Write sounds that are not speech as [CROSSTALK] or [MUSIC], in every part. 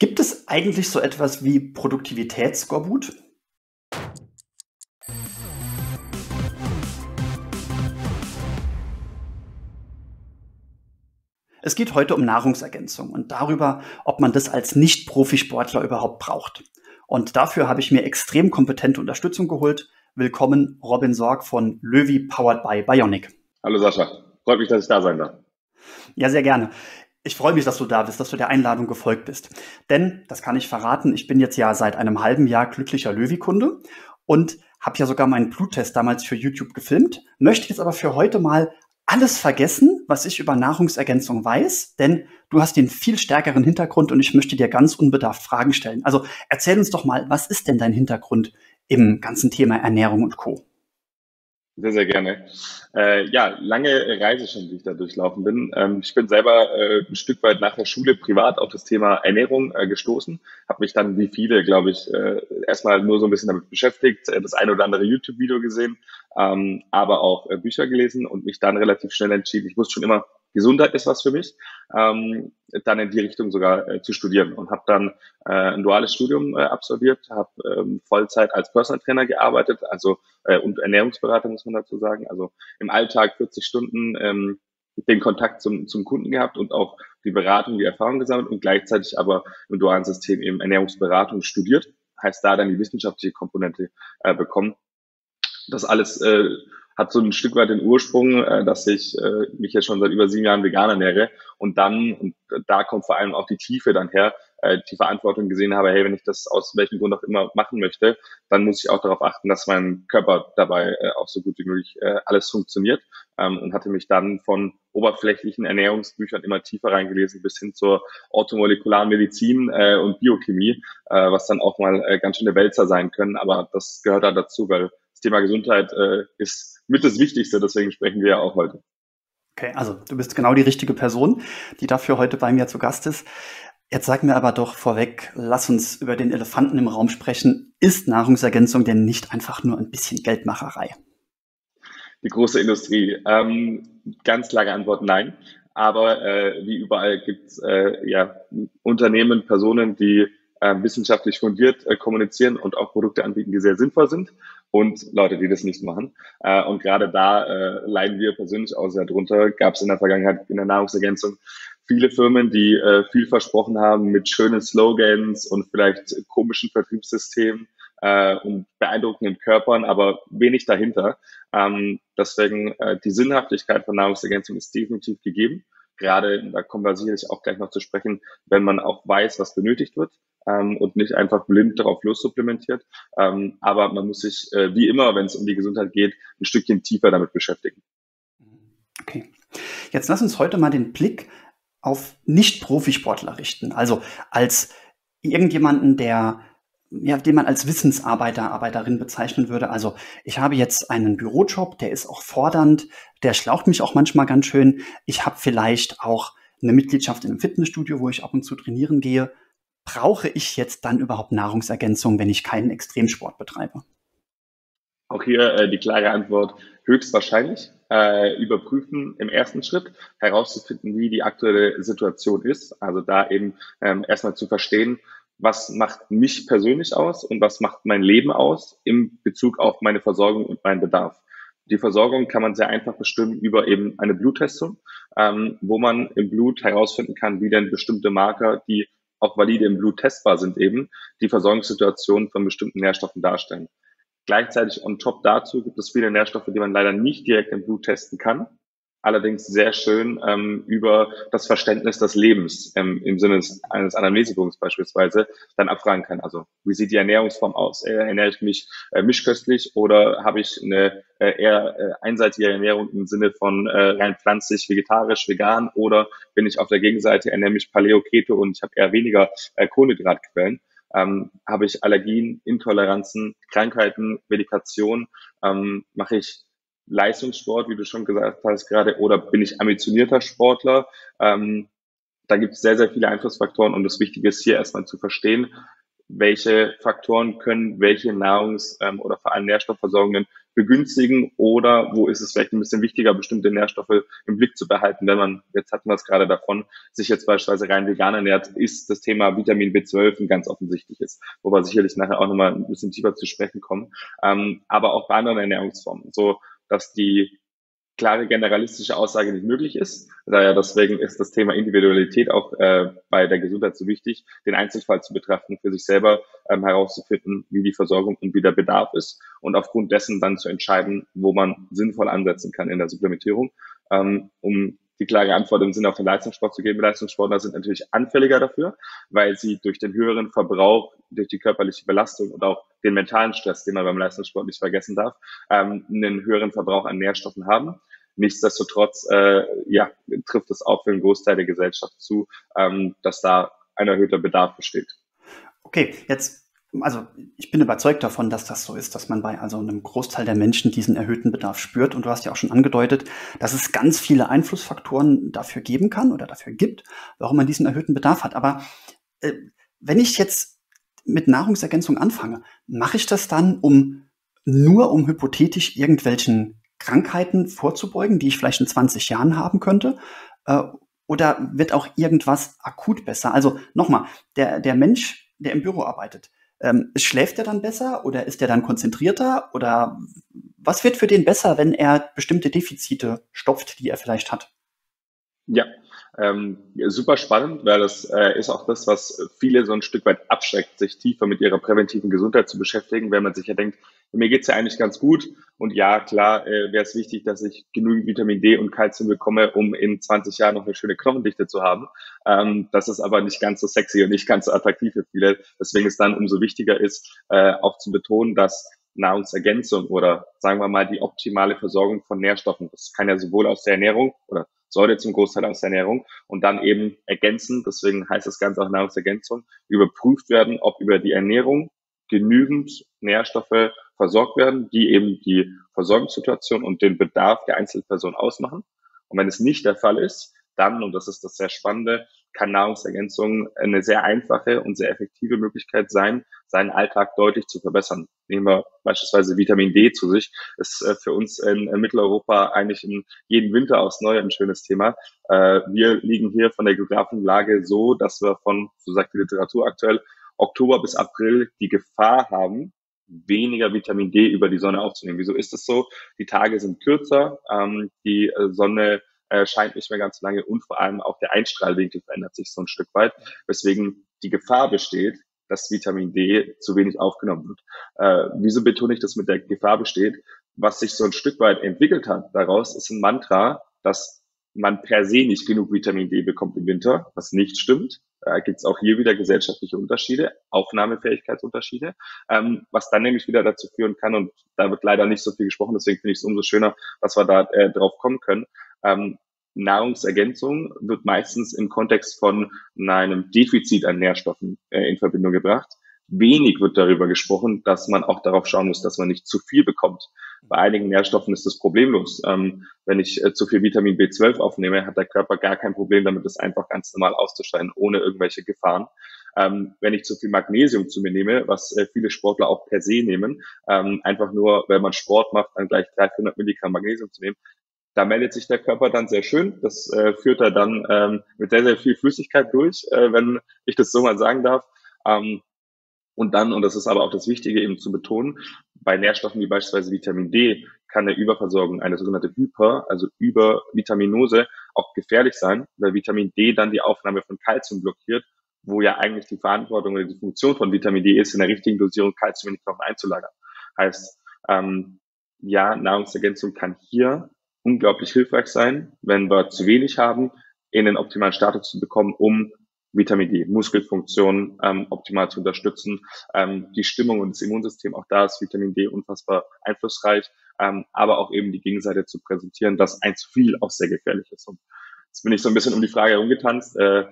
Gibt es eigentlich so etwas wie Produktivitätsskorbut? Es geht heute um Nahrungsergänzung und darüber, ob man das als Nicht-Profisportler überhaupt braucht. Und dafür habe ich mir extrem kompetente Unterstützung geholt. Willkommen, Robin Sorg von Löwy Powered by Bionic. Hallo Sascha, freut mich, dass ich da sein darf. Ja, sehr gerne. Ich freue mich, dass du da bist, dass du der Einladung gefolgt bist. Denn, das kann ich verraten, ich bin jetzt ja seit einem halben Jahr glücklicher Löwy-Kunde und habe ja sogar meinen Bluttest damals für YouTube gefilmt, möchte jetzt aber für heute mal alles vergessen, was ich über Nahrungsergänzung weiß, denn du hast den viel stärkeren Hintergrund und ich möchte dir ganz unbedarft Fragen stellen. Also erzähl uns doch mal, was ist denn dein Hintergrund im ganzen Thema Ernährung und Co? Sehr, sehr gerne. Äh, ja, lange Reise schon, die ich da durchlaufen bin. Ähm, ich bin selber äh, ein Stück weit nach der Schule privat auf das Thema Ernährung äh, gestoßen, habe mich dann wie viele, glaube ich, äh, erstmal nur so ein bisschen damit beschäftigt, äh, das eine oder andere YouTube-Video gesehen, ähm, aber auch äh, Bücher gelesen und mich dann relativ schnell entschieden, ich wusste schon immer, Gesundheit ist was für mich, ähm, dann in die Richtung sogar äh, zu studieren und habe dann äh, ein duales Studium äh, absolviert, habe ähm, Vollzeit als Personal Trainer gearbeitet, also äh, und Ernährungsberater muss man dazu sagen, also im Alltag 40 Stunden ähm, den Kontakt zum, zum Kunden gehabt und auch die Beratung, die Erfahrung gesammelt und gleichzeitig aber im dualen System eben Ernährungsberatung studiert, heißt da dann die wissenschaftliche Komponente äh, bekommen. Das alles äh, hat so ein Stück weit den Ursprung, äh, dass ich äh, mich jetzt schon seit über sieben Jahren vegan ernähre und dann, und da kommt vor allem auch die Tiefe dann her, äh, die Verantwortung gesehen habe, hey, wenn ich das aus welchem Grund auch immer machen möchte, dann muss ich auch darauf achten, dass mein Körper dabei äh, auch so gut wie möglich äh, alles funktioniert. Ähm, und hatte mich dann von oberflächlichen Ernährungsbüchern immer tiefer reingelesen bis hin zur orthomolekularen Medizin äh, und Biochemie, äh, was dann auch mal äh, ganz schöne Wälzer sein können, aber das gehört da dazu, weil das Thema Gesundheit äh, ist mit das Wichtigste, deswegen sprechen wir ja auch heute. Okay, also du bist genau die richtige Person, die dafür heute bei mir zu Gast ist. Jetzt sag mir aber doch vorweg, lass uns über den Elefanten im Raum sprechen. Ist Nahrungsergänzung denn nicht einfach nur ein bisschen Geldmacherei? Die große Industrie. Ähm, ganz klare Antwort nein. Aber äh, wie überall gibt es äh, ja, Unternehmen, Personen, die äh, wissenschaftlich fundiert äh, kommunizieren und auch Produkte anbieten, die sehr sinnvoll sind und Leute, die das nicht machen. Äh, und gerade da äh, leiden wir persönlich auch sehr drunter. Gab es in der Vergangenheit in der Nahrungsergänzung viele Firmen, die äh, viel versprochen haben mit schönen Slogans und vielleicht komischen Vertriebssystemen äh, und beeindruckenden Körpern, aber wenig dahinter. Ähm, deswegen äh, die Sinnhaftigkeit von Nahrungsergänzung ist definitiv gegeben. Gerade, da kommen wir sicherlich auch gleich noch zu sprechen, wenn man auch weiß, was benötigt wird ähm, und nicht einfach blind darauf lossupplementiert. Ähm, aber man muss sich, äh, wie immer, wenn es um die Gesundheit geht, ein Stückchen tiefer damit beschäftigen. Okay. Jetzt lass uns heute mal den Blick auf Nicht-Profisportler richten. Also als irgendjemanden, der ja, den man als Wissensarbeiter, Arbeiterin bezeichnen würde. Also ich habe jetzt einen Bürojob, der ist auch fordernd, der schlaucht mich auch manchmal ganz schön. Ich habe vielleicht auch eine Mitgliedschaft in einem Fitnessstudio, wo ich ab und zu trainieren gehe brauche ich jetzt dann überhaupt Nahrungsergänzung, wenn ich keinen Extremsport betreibe? Auch hier äh, die klare Antwort, höchstwahrscheinlich. Äh, überprüfen im ersten Schritt, herauszufinden, wie die aktuelle Situation ist. Also da eben ähm, erstmal zu verstehen, was macht mich persönlich aus und was macht mein Leben aus im Bezug auf meine Versorgung und meinen Bedarf. Die Versorgung kann man sehr einfach bestimmen über eben eine Bluttestung, ähm, wo man im Blut herausfinden kann, wie denn bestimmte Marker, die auch valide im Blut testbar sind eben, die Versorgungssituation von bestimmten Nährstoffen darstellen. Gleichzeitig on top dazu gibt es viele Nährstoffe, die man leider nicht direkt im Blut testen kann allerdings sehr schön ähm, über das Verständnis des Lebens ähm, im Sinne eines Anamnesebogens beispielsweise dann abfragen kann. Also wie sieht die Ernährungsform aus? Äh, ernähre ich mich äh, mischköstlich oder habe ich eine äh, eher äh, einseitige Ernährung im Sinne von äh, rein pflanzlich, vegetarisch, vegan oder bin ich auf der Gegenseite, ernähre mich Paleo, Keto und ich habe eher weniger äh, Kohlenhydratquellen? Ähm, habe ich Allergien, Intoleranzen, Krankheiten, Medikation? Ähm, mache ich Leistungssport, wie du schon gesagt hast gerade, oder bin ich ambitionierter Sportler? Ähm, da gibt es sehr, sehr viele Einflussfaktoren und das Wichtige ist hier erstmal zu verstehen, welche Faktoren können welche Nahrungs- ähm, oder vor allem Nährstoffversorgungen begünstigen oder wo ist es vielleicht ein bisschen wichtiger, bestimmte Nährstoffe im Blick zu behalten, wenn man, jetzt hatten wir es gerade davon, sich jetzt beispielsweise rein vegan ernährt, ist das Thema Vitamin B12 ein ganz offensichtliches, wo wir sicherlich nachher auch nochmal ein bisschen tiefer zu sprechen kommen, ähm, aber auch bei anderen Ernährungsformen, so dass die klare generalistische Aussage nicht möglich ist. Daher deswegen ist das Thema Individualität auch äh, bei der Gesundheit so wichtig, den Einzelfall zu betrachten, für sich selber ähm, herauszufinden, wie die Versorgung und wie der Bedarf ist und aufgrund dessen dann zu entscheiden, wo man sinnvoll ansetzen kann in der Supplementierung, ähm, um die klare Antwort im Sinne auf den Leistungssport zu geben. Leistungssportler sind natürlich anfälliger dafür, weil sie durch den höheren Verbrauch, durch die körperliche Belastung und auch den mentalen Stress, den man beim Leistungssport nicht vergessen darf, ähm, einen höheren Verbrauch an Nährstoffen haben. Nichtsdestotrotz äh, ja, trifft es auch für einen Großteil der Gesellschaft zu, ähm, dass da ein erhöhter Bedarf besteht. Okay, jetzt also ich bin überzeugt davon, dass das so ist, dass man bei also einem Großteil der Menschen diesen erhöhten Bedarf spürt. Und du hast ja auch schon angedeutet, dass es ganz viele Einflussfaktoren dafür geben kann oder dafür gibt, warum man diesen erhöhten Bedarf hat. Aber äh, wenn ich jetzt mit Nahrungsergänzung anfange, mache ich das dann, um nur um hypothetisch irgendwelchen Krankheiten vorzubeugen, die ich vielleicht in 20 Jahren haben könnte? Äh, oder wird auch irgendwas akut besser? Also nochmal, der, der Mensch, der im Büro arbeitet, ähm, schläft er dann besser oder ist er dann konzentrierter oder was wird für den besser, wenn er bestimmte Defizite stopft, die er vielleicht hat? Ja, ähm, super spannend, weil das äh, ist auch das, was viele so ein Stück weit abschreckt, sich tiefer mit ihrer präventiven Gesundheit zu beschäftigen, wenn man sich ja denkt, mir geht's ja eigentlich ganz gut. Und ja, klar äh, wäre es wichtig, dass ich genügend Vitamin D und Kalzium bekomme, um in 20 Jahren noch eine schöne Knochendichte zu haben. Ähm, das ist aber nicht ganz so sexy und nicht ganz so attraktiv für viele. Deswegen ist dann umso wichtiger ist, äh, auch zu betonen, dass Nahrungsergänzung oder sagen wir mal die optimale Versorgung von Nährstoffen, das kann ja sowohl aus der Ernährung oder sollte zum Großteil aus der Ernährung und dann eben ergänzen, deswegen heißt das Ganze auch Nahrungsergänzung, überprüft werden, ob über die Ernährung genügend Nährstoffe versorgt werden, die eben die Versorgungssituation und den Bedarf der Einzelperson ausmachen. Und wenn es nicht der Fall ist, dann, und das ist das sehr Spannende, kann Nahrungsergänzung eine sehr einfache und sehr effektive Möglichkeit sein, seinen Alltag deutlich zu verbessern. Nehmen wir beispielsweise Vitamin D zu sich. Ist äh, für uns in Mitteleuropa eigentlich in jedem Winter aufs Neue ein schönes Thema. Äh, wir liegen hier von der geografischen Lage so, dass wir von, so sagt die Literatur aktuell, Oktober bis April die Gefahr haben, weniger Vitamin D über die Sonne aufzunehmen. Wieso ist das so? Die Tage sind kürzer, ähm, die äh, Sonne äh, scheint nicht mehr ganz lange und vor allem auch der Einstrahlwinkel verändert sich so ein Stück weit, weswegen die Gefahr besteht, dass Vitamin D zu wenig aufgenommen wird. Äh, wieso betone ich das mit der Gefahr besteht? Was sich so ein Stück weit entwickelt hat daraus, ist ein Mantra, dass man per se nicht genug Vitamin D bekommt im Winter, was nicht stimmt. Da gibt es auch hier wieder gesellschaftliche Unterschiede, Aufnahmefähigkeitsunterschiede, ähm, was dann nämlich wieder dazu führen kann, und da wird leider nicht so viel gesprochen, deswegen finde ich es umso schöner, dass wir da äh, drauf kommen können. Ähm, Nahrungsergänzung wird meistens im Kontext von einem Defizit an Nährstoffen äh, in Verbindung gebracht. Wenig wird darüber gesprochen, dass man auch darauf schauen muss, dass man nicht zu viel bekommt. Bei einigen Nährstoffen ist das problemlos. Ähm, wenn ich äh, zu viel Vitamin B12 aufnehme, hat der Körper gar kein Problem damit, das einfach ganz normal auszuscheiden, ohne irgendwelche Gefahren. Ähm, wenn ich zu viel Magnesium zu mir nehme, was äh, viele Sportler auch per se nehmen, ähm, einfach nur, wenn man Sport macht, dann gleich 300 Milligramm Magnesium zu nehmen, da meldet sich der Körper dann sehr schön. Das äh, führt er dann ähm, mit sehr, sehr viel Flüssigkeit durch, äh, wenn ich das so mal sagen darf. Ähm, und dann, und das ist aber auch das Wichtige eben zu betonen, bei Nährstoffen wie beispielsweise Vitamin D kann eine Überversorgung, eine sogenannte Hyper, also Übervitaminose, auch gefährlich sein, weil Vitamin D dann die Aufnahme von Kalzium blockiert, wo ja eigentlich die Verantwortung oder die Funktion von Vitamin D ist, in der richtigen Dosierung Kalzium in die Knochen einzulagern. Heißt, ähm, ja, Nahrungsergänzung kann hier unglaublich hilfreich sein, wenn wir zu wenig haben, in den optimalen Status zu bekommen, um Vitamin D, Muskelfunktion ähm, optimal zu unterstützen. Ähm, die Stimmung und das Immunsystem, auch da ist Vitamin D unfassbar einflussreich, ähm, aber auch eben die Gegenseite zu präsentieren, dass ein zu viel auch sehr gefährlich ist. Und jetzt bin ich so ein bisschen um die Frage herumgetanzt. Äh,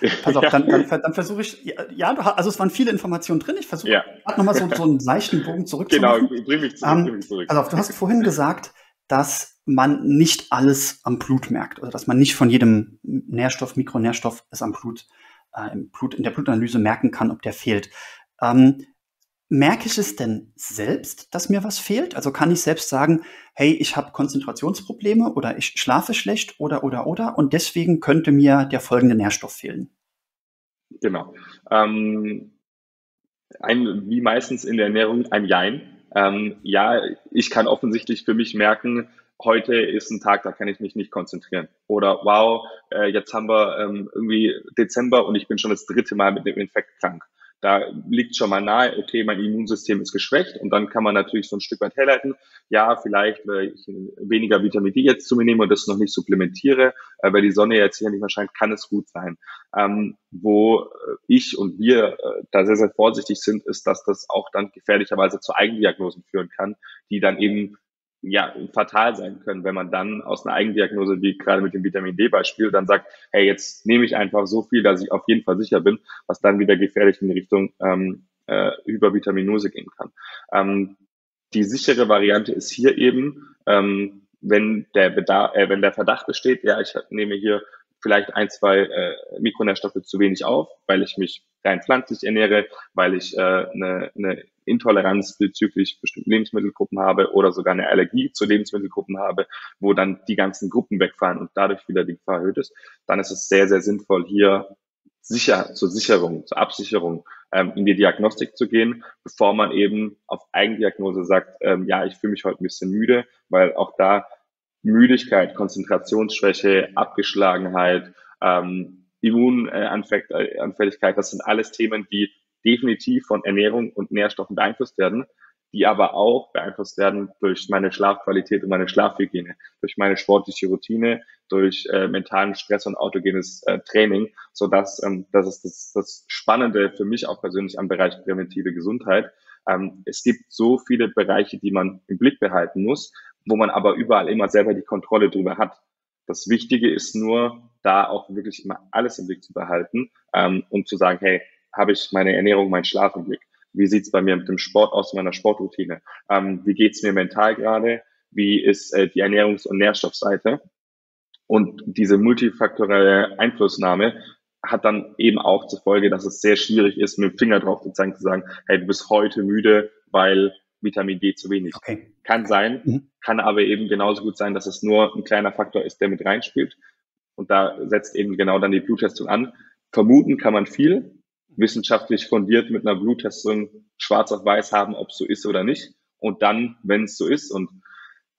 [LAUGHS] Pass auf, dann, dann, dann versuche ich, ja, du, also es waren viele Informationen drin. Ich versuche ja. nochmal so, so einen leichten Bogen [LAUGHS] zurückzumachen. Genau, bring mich zurück. Ähm, bring mich zurück. Pass auf, du hast vorhin gesagt, dass man nicht alles am Blut merkt oder dass man nicht von jedem Nährstoff, Mikronährstoff es am Blut, äh, im Blut, in der Blutanalyse merken kann, ob der fehlt. Ähm, merke ich es denn selbst, dass mir was fehlt? Also kann ich selbst sagen, hey, ich habe Konzentrationsprobleme oder ich schlafe schlecht oder oder oder und deswegen könnte mir der folgende Nährstoff fehlen? Genau. Ähm, ein, wie meistens in der Ernährung ein Jein. Ähm, ja, ich kann offensichtlich für mich merken, heute ist ein Tag, da kann ich mich nicht konzentrieren. Oder wow, äh, jetzt haben wir ähm, irgendwie Dezember und ich bin schon das dritte Mal mit dem Infekt krank. Da liegt schon mal nahe, okay, mein Immunsystem ist geschwächt und dann kann man natürlich so ein Stück weit herleiten, ja, vielleicht, weil ich weniger Vitamin D jetzt zu mir nehme und das noch nicht supplementiere, äh, weil die Sonne jetzt hier nicht mehr scheint, kann es gut sein. Ähm, wo äh, ich und wir äh, da sehr, sehr vorsichtig sind, ist, dass das auch dann gefährlicherweise zu Eigendiagnosen führen kann, die dann eben ja, fatal sein können, wenn man dann aus einer Eigendiagnose, wie gerade mit dem Vitamin D-Beispiel, dann sagt, hey, jetzt nehme ich einfach so viel, dass ich auf jeden Fall sicher bin, was dann wieder gefährlich in die Richtung ähm, äh, Hypervitaminose gehen kann. Ähm, die sichere Variante ist hier eben, ähm, wenn der Bedarf, äh, wenn der Verdacht besteht, ja, ich nehme hier vielleicht ein, zwei äh, Mikronährstoffe zu wenig auf, weil ich mich rein pflanzlich ernähre, weil ich äh, eine, eine Intoleranz bezüglich bestimmten Lebensmittelgruppen habe oder sogar eine Allergie zu Lebensmittelgruppen habe, wo dann die ganzen Gruppen wegfallen und dadurch wieder die Gefahr erhöht ist, dann ist es sehr, sehr sinnvoll, hier sicher zur Sicherung, zur Absicherung ähm, in die Diagnostik zu gehen, bevor man eben auf Eigendiagnose sagt, ähm, ja, ich fühle mich heute ein bisschen müde, weil auch da Müdigkeit, Konzentrationsschwäche, Abgeschlagenheit, ähm, Immunanfälligkeit, das sind alles Themen, die definitiv von Ernährung und Nährstoffen beeinflusst werden, die aber auch beeinflusst werden durch meine Schlafqualität und meine Schlafhygiene, durch meine sportliche Routine, durch äh, mentalen Stress und autogenes äh, Training, so dass ähm, das ist das, das Spannende für mich auch persönlich am Bereich präventive Gesundheit. Ähm, es gibt so viele Bereiche, die man im Blick behalten muss, wo man aber überall immer selber die Kontrolle drüber hat. Das Wichtige ist nur, da auch wirklich immer alles im Blick zu behalten ähm, und zu sagen, hey, habe ich meine Ernährung, meinen Schlaf im Blick? Wie sieht's bei mir mit dem Sport aus, meiner Sportroutine? Ähm, wie geht's mir mental gerade? Wie ist äh, die Ernährungs- und Nährstoffseite? Und diese multifaktorelle Einflussnahme hat dann eben auch zur Folge, dass es sehr schwierig ist, mit dem Finger drauf zu zeigen, zu sagen, hey, du bist heute müde, weil Vitamin D zu wenig. Okay. Kann sein, mhm. kann aber eben genauso gut sein, dass es nur ein kleiner Faktor ist, der mit reinspielt. Und da setzt eben genau dann die Bluttestung an. Vermuten kann man viel, wissenschaftlich fundiert mit einer Bluttestung schwarz auf weiß haben, ob es so ist oder nicht. Und dann, wenn es so ist, und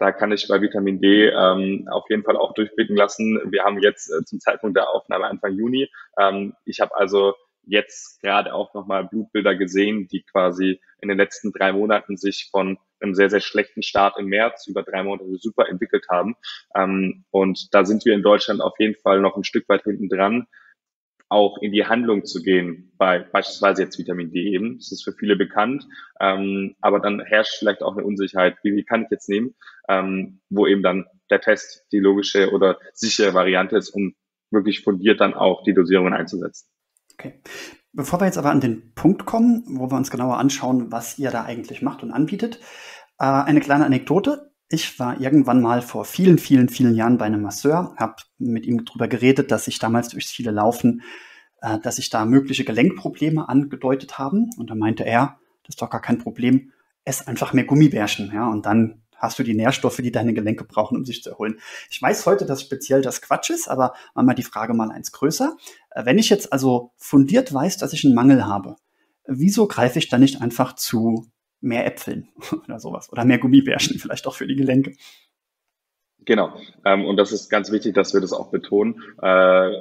da kann ich bei Vitamin D ähm, auf jeden Fall auch durchblicken lassen. Wir haben jetzt äh, zum Zeitpunkt der Aufnahme Anfang Juni. Ähm, ich habe also jetzt gerade auch nochmal Blutbilder gesehen, die quasi in den letzten drei Monaten sich von einem sehr, sehr schlechten Start im März über drei Monate super entwickelt haben. Ähm, und da sind wir in Deutschland auf jeden Fall noch ein Stück weit hinten dran auch in die Handlung zu gehen, bei beispielsweise jetzt Vitamin D eben. Das ist für viele bekannt, ähm, aber dann herrscht vielleicht auch eine Unsicherheit, wie viel kann ich jetzt nehmen, ähm, wo eben dann der Test die logische oder sichere Variante ist, um wirklich fundiert dann auch die Dosierungen einzusetzen. Okay. Bevor wir jetzt aber an den Punkt kommen, wo wir uns genauer anschauen, was ihr da eigentlich macht und anbietet, äh, eine kleine Anekdote. Ich war irgendwann mal vor vielen, vielen, vielen Jahren bei einem Masseur, habe mit ihm darüber geredet, dass sich damals durchs viele Laufen, äh, dass sich da mögliche Gelenkprobleme angedeutet haben. Und da meinte er, das ist doch gar kein Problem, ess einfach mehr Gummibärchen, ja, und dann hast du die Nährstoffe, die deine Gelenke brauchen, um sich zu erholen. Ich weiß heute, dass speziell das Quatsch ist, aber machen wir die Frage mal eins größer. Äh, wenn ich jetzt also fundiert weiß, dass ich einen Mangel habe, wieso greife ich dann nicht einfach zu mehr Äpfeln [LAUGHS] oder sowas oder mehr Gummibärchen vielleicht auch für die Gelenke. Genau. Ähm, und das ist ganz wichtig, dass wir das auch betonen. Äh,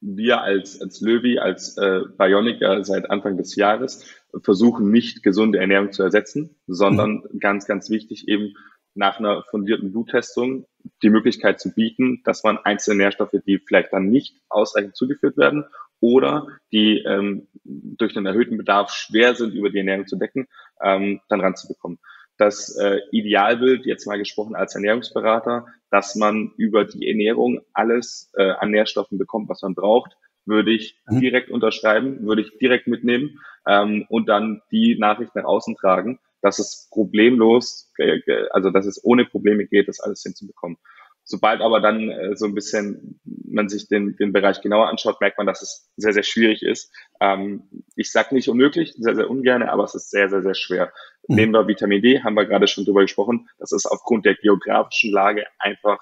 wir als, als Löwy, als äh, Bioniker seit Anfang des Jahres versuchen nicht gesunde Ernährung zu ersetzen, sondern mhm. ganz, ganz wichtig eben nach einer fundierten Bluttestung die Möglichkeit zu bieten, dass man einzelne Nährstoffe, die vielleicht dann nicht ausreichend zugeführt werden oder die ähm, durch einen erhöhten Bedarf schwer sind, über die Ernährung zu decken, ähm, dann ranzubekommen. Das äh, Idealbild, jetzt mal gesprochen als Ernährungsberater, dass man über die Ernährung alles äh, an Nährstoffen bekommt, was man braucht, würde ich mhm. direkt unterschreiben, würde ich direkt mitnehmen ähm, und dann die Nachricht nach außen tragen, dass es problemlos, äh, also dass es ohne Probleme geht, das alles hinzubekommen. Sobald aber dann äh, so ein bisschen man sich den, den Bereich genauer anschaut, merkt man, dass es sehr, sehr schwierig ist. Ähm, ich sage nicht unmöglich, sehr, sehr ungern, aber es ist sehr, sehr, sehr schwer. Mhm. Nehmen wir Vitamin D, haben wir gerade schon drüber gesprochen. Das ist aufgrund der geografischen Lage einfach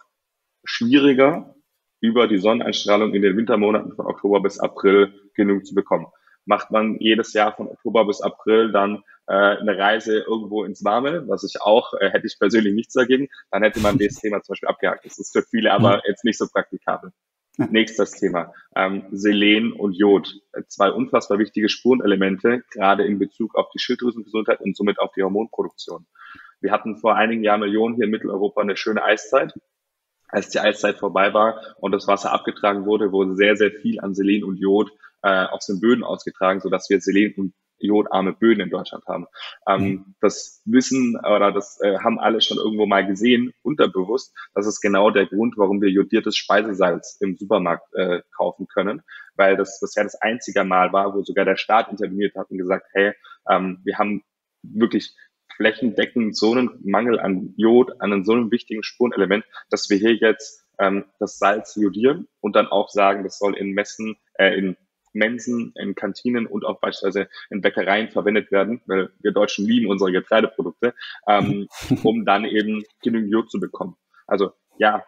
schwieriger, über die Sonneneinstrahlung in den Wintermonaten von Oktober bis April genug zu bekommen. Macht man jedes Jahr von Oktober bis April dann äh, eine Reise irgendwo ins Warme, was ich auch, äh, hätte ich persönlich nichts dagegen, dann hätte man das Thema zum Beispiel abgehakt. Das ist für viele aber jetzt nicht so praktikabel. Nächstes Thema. Ähm, Selen und Jod. Zwei unfassbar wichtige Spurenelemente, gerade in Bezug auf die Schilddrüsengesundheit und somit auf die Hormonproduktion. Wir hatten vor einigen Jahren Millionen hier in Mitteleuropa eine schöne Eiszeit. Als die Eiszeit vorbei war und das Wasser abgetragen wurde, wurde sehr, sehr viel an Selen und Jod äh, aus den Böden ausgetragen, sodass wir Selen und jodarme Böden in Deutschland haben. Ähm, mhm. Das wissen oder das äh, haben alle schon irgendwo mal gesehen, unterbewusst. Das ist genau der Grund, warum wir jodiertes Speisesalz im Supermarkt äh, kaufen können, weil das bisher das einzige Mal war, wo sogar der Staat interveniert hat und gesagt, hey, ähm, wir haben wirklich flächendeckend so einen Mangel an Jod, an so einem wichtigen Spurenelement, dass wir hier jetzt ähm, das Salz jodieren und dann auch sagen, das soll in Messen, äh, in Mensen, in Kantinen und auch beispielsweise in Bäckereien verwendet werden, weil wir Deutschen lieben unsere Getreideprodukte, ähm, [LAUGHS] um dann eben genügend Jod zu bekommen. Also ja,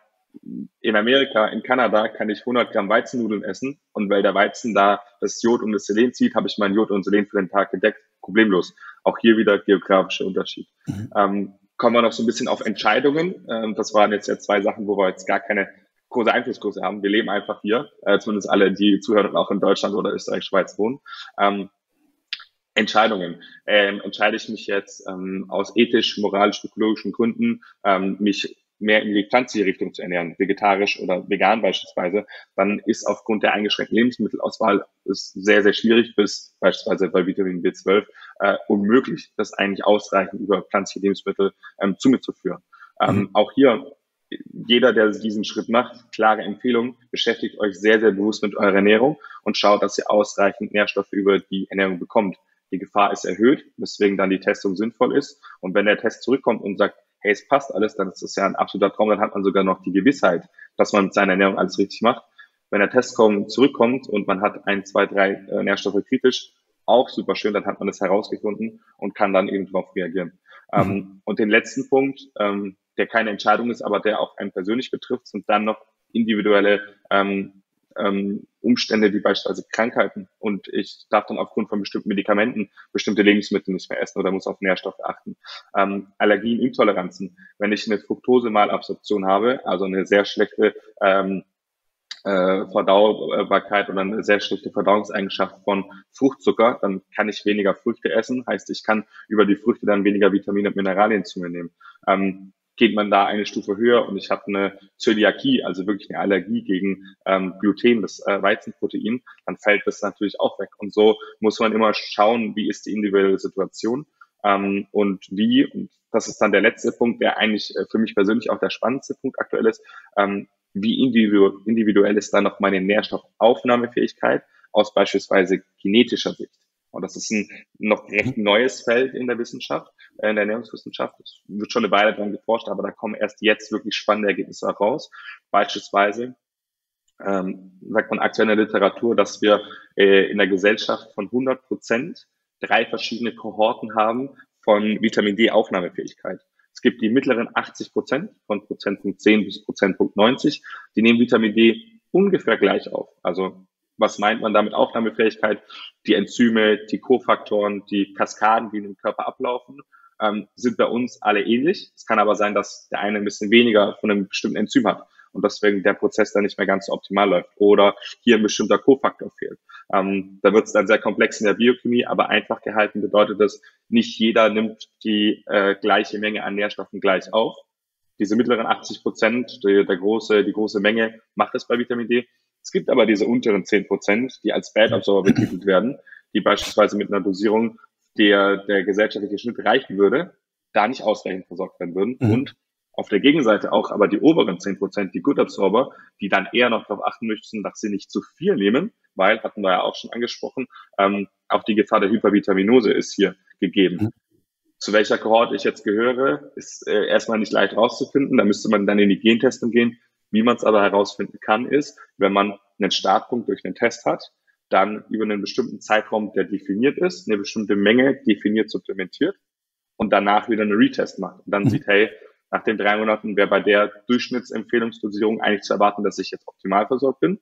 in Amerika, in Kanada kann ich 100 Gramm Weizennudeln essen und weil der Weizen da das Jod und das Selen zieht, habe ich mein Jod und Selen für den Tag gedeckt. Problemlos. Auch hier wieder geografischer Unterschied. Mhm. Ähm, kommen wir noch so ein bisschen auf Entscheidungen. Ähm, das waren jetzt ja zwei Sachen, wo wir jetzt gar keine große Einflussgröße haben. Wir leben einfach hier, äh, zumindest alle, die zuhören und auch in Deutschland oder Österreich, Schweiz wohnen. Ähm, Entscheidungen. Ähm, entscheide ich mich jetzt ähm, aus ethisch, moralisch, ökologischen Gründen, ähm, mich mehr in die pflanzliche Richtung zu ernähren, vegetarisch oder vegan beispielsweise, dann ist aufgrund der eingeschränkten Lebensmittelauswahl ist sehr, sehr schwierig bis beispielsweise bei Vitamin B12 äh, unmöglich, das eigentlich ausreichend über pflanzliche Lebensmittel ähm, zu mir zu führen. Ähm, mhm. Auch hier jeder, der diesen Schritt macht, klare Empfehlung, beschäftigt euch sehr, sehr bewusst mit eurer Ernährung und schaut, dass ihr ausreichend Nährstoffe über die Ernährung bekommt. Die Gefahr ist erhöht, weswegen dann die Testung sinnvoll ist. Und wenn der Test zurückkommt und sagt, hey, es passt alles, dann ist das ja ein absoluter Traum, dann hat man sogar noch die Gewissheit, dass man mit seiner Ernährung alles richtig macht. Wenn der Test kommt, zurückkommt und man hat ein, zwei, drei äh, Nährstoffe kritisch, auch super schön, dann hat man das herausgefunden und kann dann eben darauf reagieren. Mhm. Ähm, und den letzten Punkt, ähm, der keine Entscheidung ist, aber der auch einen persönlich betrifft, sind dann noch individuelle ähm, ähm, Umstände wie beispielsweise Krankheiten und ich darf dann aufgrund von bestimmten Medikamenten bestimmte Lebensmittel nicht mehr essen oder muss auf Nährstoffe achten. Ähm, Allergien, Intoleranzen. Wenn ich eine Fructose-Malabsorption habe, also eine sehr schlechte ähm, äh, Verdaubarkeit oder eine sehr schlechte Verdauungseigenschaft von Fruchtzucker, dann kann ich weniger Früchte essen. Heißt, ich kann über die Früchte dann weniger Vitamine und Mineralien zu mir nehmen. Ähm, geht man da eine Stufe höher und ich habe eine Zöliakie, also wirklich eine Allergie gegen ähm, Gluten, das äh, Weizenprotein, dann fällt das natürlich auch weg. Und so muss man immer schauen, wie ist die individuelle Situation ähm, und wie, und das ist dann der letzte Punkt, der eigentlich äh, für mich persönlich auch der spannendste Punkt aktuell ist, ähm, wie individu individuell ist dann noch meine Nährstoffaufnahmefähigkeit aus beispielsweise genetischer Sicht. Und das ist ein noch recht neues Feld in der Wissenschaft, äh, in der Ernährungswissenschaft. Es wird schon eine Weile dran geforscht, aber da kommen erst jetzt wirklich spannende Ergebnisse heraus. Beispielsweise ähm, sagt man aktuell in der Literatur, dass wir äh, in der Gesellschaft von 100 Prozent drei verschiedene Kohorten haben von Vitamin D Aufnahmefähigkeit. Es gibt die mittleren 80 Prozent von Prozentpunkt 10 bis Prozentpunkt 90. Die nehmen Vitamin D ungefähr gleich auf. Also was meint man damit Aufnahmefähigkeit? Die Enzyme, die Kofaktoren, die Kaskaden, die in dem Körper ablaufen, ähm, sind bei uns alle ähnlich. Es kann aber sein, dass der eine ein bisschen weniger von einem bestimmten Enzym hat und deswegen der Prozess dann nicht mehr ganz so optimal läuft oder hier ein bestimmter Kofaktor fehlt. Ähm, da wird es dann sehr komplex in der Biochemie, aber einfach gehalten bedeutet das, nicht jeder nimmt die äh, gleiche Menge an Nährstoffen gleich auf. Diese mittleren 80 Prozent, die, der große, die große Menge macht es bei Vitamin D. Es gibt aber diese unteren 10 Prozent, die als Bad Absorber betitelt werden, die beispielsweise mit einer Dosierung, der der gesellschaftliche Schnitt reichen würde, da nicht ausreichend versorgt werden würden. Mhm. Und auf der Gegenseite auch aber die oberen 10 Prozent, die Good Absorber, die dann eher noch darauf achten möchten, dass sie nicht zu viel nehmen, weil, hatten wir ja auch schon angesprochen, ähm, auch die Gefahr der Hypervitaminose ist hier gegeben. Mhm. Zu welcher Kohorte ich jetzt gehöre, ist äh, erstmal nicht leicht rauszufinden. Da müsste man dann in die Gentestung gehen. Wie man es aber herausfinden kann, ist, wenn man einen Startpunkt durch einen Test hat, dann über einen bestimmten Zeitraum, der definiert ist, eine bestimmte Menge definiert supplementiert und danach wieder eine Retest macht und dann mhm. sieht, hey, nach den drei Monaten wäre bei der Durchschnittsempfehlungsdosierung eigentlich zu erwarten, dass ich jetzt optimal versorgt bin.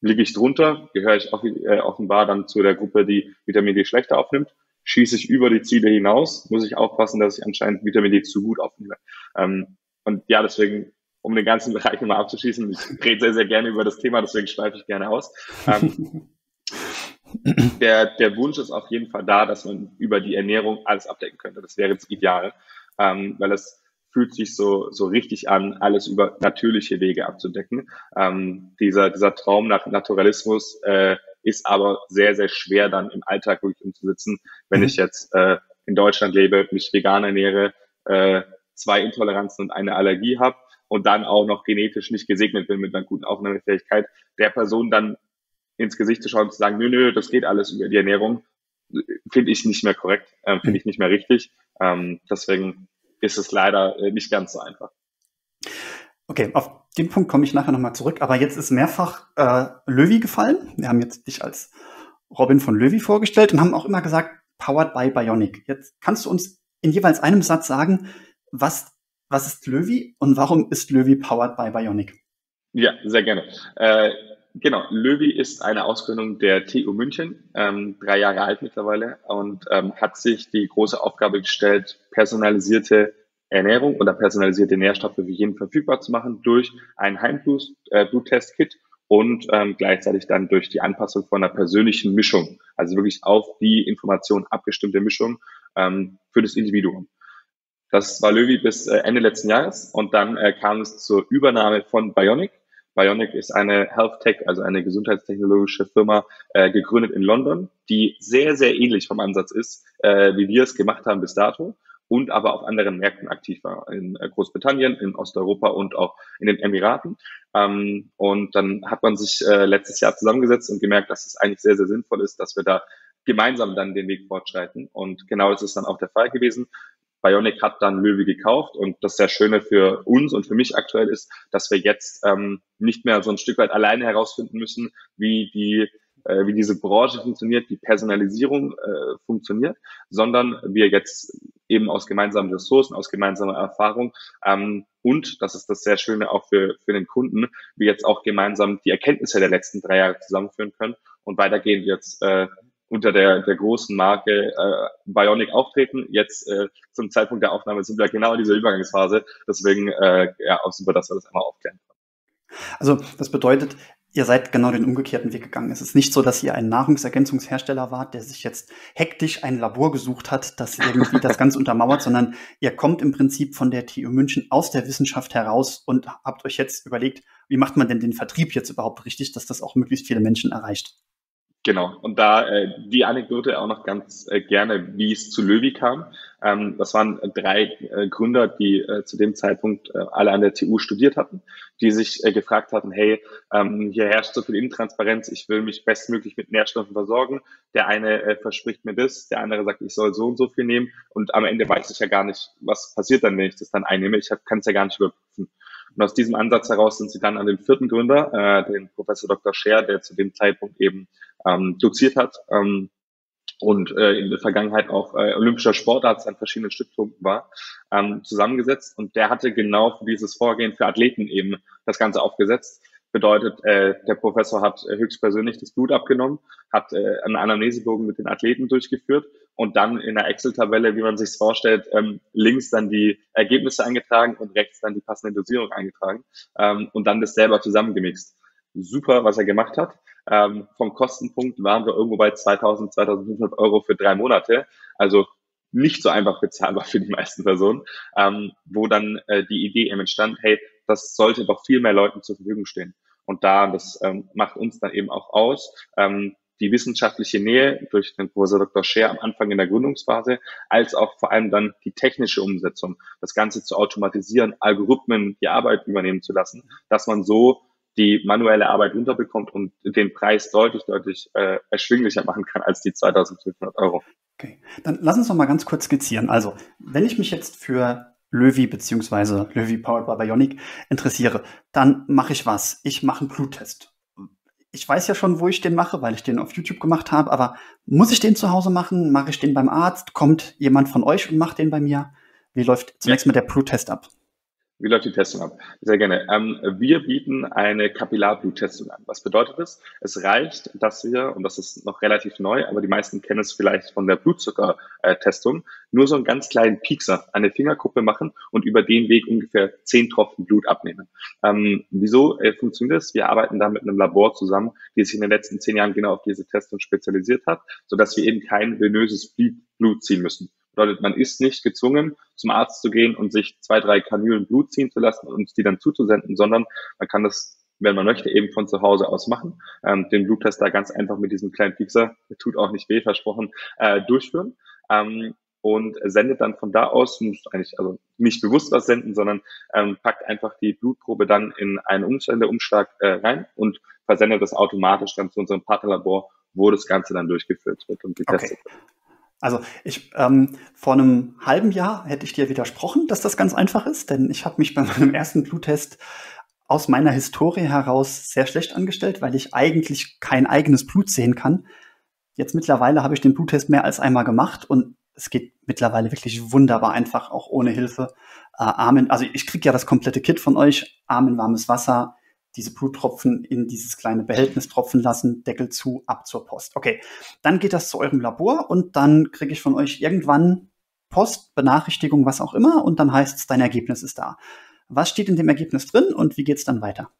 Liege ich drunter, gehöre ich äh, offenbar dann zu der Gruppe, die Vitamin D schlechter aufnimmt. Schieße ich über die Ziele hinaus, muss ich aufpassen, dass ich anscheinend Vitamin D zu gut aufnehme. Ähm, und ja, deswegen, um den ganzen Bereich nochmal abzuschließen, ich rede sehr, sehr gerne über das Thema, deswegen schweife ich gerne aus. Ähm, [LAUGHS] der, der Wunsch ist auf jeden Fall da, dass man über die Ernährung alles abdecken könnte. Das wäre jetzt ideal, ähm, weil es fühlt sich so, so richtig an, alles über natürliche Wege abzudecken. Ähm, dieser, dieser Traum nach Naturalismus äh, ist aber sehr, sehr schwer dann im Alltag wirklich umzusetzen, wenn mhm. ich jetzt äh, in Deutschland lebe, mich vegan ernähre, äh, zwei Intoleranzen und eine Allergie habe und dann auch noch genetisch nicht gesegnet bin mit einer guten Aufnahmefähigkeit, der Person dann ins Gesicht zu schauen und zu sagen, nö, nö, das geht alles über die Ernährung, finde ich nicht mehr korrekt, äh, finde ich nicht mehr richtig. Ähm, deswegen ist es leider äh, nicht ganz so einfach. Okay, auf den Punkt komme ich nachher nochmal zurück. Aber jetzt ist mehrfach äh, Löwy gefallen. Wir haben jetzt dich als Robin von Löwy vorgestellt und haben auch immer gesagt, powered by Bionic. Jetzt kannst du uns in jeweils einem Satz sagen, was, was ist Löwy und warum ist Löwy powered by Bionic? Ja, sehr gerne. Äh, Genau, Löwy ist eine Ausgründung der TU München, ähm, drei Jahre alt mittlerweile und ähm, hat sich die große Aufgabe gestellt, personalisierte Ernährung oder personalisierte Nährstoffe für jeden verfügbar zu machen durch ein Heimbluttest-Kit äh, und ähm, gleichzeitig dann durch die Anpassung von einer persönlichen Mischung, also wirklich auf die Information abgestimmte Mischung ähm, für das Individuum. Das war Löwy bis äh, Ende letzten Jahres und dann äh, kam es zur Übernahme von Bionic Bionic ist eine Health Tech, also eine gesundheitstechnologische Firma, äh, gegründet in London, die sehr, sehr ähnlich vom Ansatz ist, äh, wie wir es gemacht haben bis dato und aber auf anderen Märkten aktiv war, in äh, Großbritannien, in Osteuropa und auch in den Emiraten. Ähm, und dann hat man sich äh, letztes Jahr zusammengesetzt und gemerkt, dass es eigentlich sehr, sehr sinnvoll ist, dass wir da gemeinsam dann den Weg fortschreiten. Und genau das ist dann auch der Fall gewesen. Bionic hat dann Löwe gekauft und das sehr Schöne für uns und für mich aktuell ist, dass wir jetzt ähm, nicht mehr so ein Stück weit alleine herausfinden müssen, wie die äh, wie diese Branche funktioniert, die Personalisierung äh, funktioniert, sondern wir jetzt eben aus gemeinsamen Ressourcen, aus gemeinsamer Erfahrung ähm, und, das ist das sehr Schöne auch für, für den Kunden, wir jetzt auch gemeinsam die Erkenntnisse der letzten drei Jahre zusammenführen können und weitergehend jetzt äh, unter der, der großen Marke äh, Bionic auftreten. Jetzt äh, zum Zeitpunkt der Aufnahme sind wir genau in dieser Übergangsphase. Deswegen äh, ja auch super, dass wir das einmal aufklären Also das bedeutet, ihr seid genau den umgekehrten Weg gegangen. Es ist nicht so, dass ihr ein Nahrungsergänzungshersteller wart, der sich jetzt hektisch ein Labor gesucht hat, das irgendwie das Ganze [LAUGHS] untermauert, sondern ihr kommt im Prinzip von der TU München aus der Wissenschaft heraus und habt euch jetzt überlegt, wie macht man denn den Vertrieb jetzt überhaupt richtig, dass das auch möglichst viele Menschen erreicht. Genau, und da äh, die Anekdote auch noch ganz äh, gerne, wie es zu Löwy kam. Ähm, das waren drei äh, Gründer, die äh, zu dem Zeitpunkt äh, alle an der TU studiert hatten, die sich äh, gefragt hatten, hey, ähm, hier herrscht so viel Intransparenz, ich will mich bestmöglich mit Nährstoffen versorgen. Der eine äh, verspricht mir das, der andere sagt, ich soll so und so viel nehmen und am Ende weiß ich ja gar nicht, was passiert dann, wenn ich das dann einnehme. Ich kann es ja gar nicht überprüfen. Und aus diesem Ansatz heraus sind sie dann an den vierten Gründer, äh, den Professor Dr. Scher, der zu dem Zeitpunkt eben ähm, doziert hat ähm, und äh, in der Vergangenheit auch äh, olympischer Sportarzt an verschiedenen Stützpunkten war, ähm, zusammengesetzt. Und der hatte genau für dieses Vorgehen für Athleten eben das Ganze aufgesetzt. Bedeutet, äh, der Professor hat äh, höchstpersönlich das Blut abgenommen, hat äh, einen Anamnesebogen mit den Athleten durchgeführt und dann in der Excel-Tabelle, wie man sich vorstellt, ähm, links dann die Ergebnisse eingetragen und rechts dann die passende Dosierung eingetragen ähm, und dann das selber zusammengemixt. Super, was er gemacht hat. Ähm, vom Kostenpunkt waren wir irgendwo bei 2000, 2500 Euro für drei Monate. Also nicht so einfach bezahlbar für die meisten Personen, ähm, wo dann äh, die Idee eben entstand, hey, das sollte doch viel mehr Leuten zur Verfügung stehen. Und da, das ähm, macht uns dann eben auch aus, ähm, die wissenschaftliche Nähe durch den Professor Dr. Scher am Anfang in der Gründungsphase, als auch vor allem dann die technische Umsetzung, das Ganze zu automatisieren, Algorithmen die Arbeit übernehmen zu lassen, dass man so die manuelle Arbeit runterbekommt und den Preis deutlich, deutlich äh, erschwinglicher machen kann als die 2500 Euro. Okay, dann lass uns noch mal ganz kurz skizzieren. Also, wenn ich mich jetzt für Löwy beziehungsweise Löwy Powered by Bionic interessiere, dann mache ich was. Ich mache einen Bluttest. Ich weiß ja schon, wo ich den mache, weil ich den auf YouTube gemacht habe, aber muss ich den zu Hause machen? Mache ich den beim Arzt? Kommt jemand von euch und macht den bei mir? Wie läuft zunächst ja. mal der Bluttest ab? Wie läuft die Testung ab? Sehr gerne. Ähm, wir bieten eine Kapillarbluttestung an. Was bedeutet das? Es reicht, dass wir, und das ist noch relativ neu, aber die meisten kennen es vielleicht von der Blutzuckertestung, nur so einen ganz kleinen Piekser an der Fingerkuppe machen und über den Weg ungefähr zehn Tropfen Blut abnehmen. Ähm, wieso äh, funktioniert das? Wir arbeiten da mit einem Labor zusammen, die sich in den letzten zehn Jahren genau auf diese Testung spezialisiert hat, sodass wir eben kein venöses Blut ziehen müssen. Bedeutet, man ist nicht gezwungen, zum Arzt zu gehen und sich zwei, drei Kanülen Blut ziehen zu lassen und uns die dann zuzusenden, sondern man kann das, wenn man möchte, eben von zu Hause aus machen. Ähm, den Bluttest da ganz einfach mit diesem kleinen Piekser, tut auch nicht weh, versprochen, äh, durchführen. Ähm, und sendet dann von da aus, muss eigentlich also nicht bewusst was senden, sondern ähm, packt einfach die Blutprobe dann in einen Umständeumschlag äh, rein und versendet das automatisch dann zu unserem Partnerlabor, wo das Ganze dann durchgeführt wird und getestet okay. wird. Also ich ähm, vor einem halben Jahr hätte ich dir widersprochen, dass das ganz einfach ist, denn ich habe mich bei [LAUGHS] meinem ersten Bluttest aus meiner Historie heraus sehr schlecht angestellt, weil ich eigentlich kein eigenes Blut sehen kann. Jetzt mittlerweile habe ich den Bluttest mehr als einmal gemacht und es geht mittlerweile wirklich wunderbar einfach, auch ohne Hilfe. Äh, Armen, also ich kriege ja das komplette Kit von euch, Arm in warmes Wasser, diese Bluttropfen in dieses kleine Behältnis tropfen lassen, Deckel zu, ab zur Post. Okay, dann geht das zu eurem Labor und dann kriege ich von euch irgendwann Post, Benachrichtigung, was auch immer und dann heißt es, dein Ergebnis ist da. Was steht in dem Ergebnis drin und wie geht es dann weiter?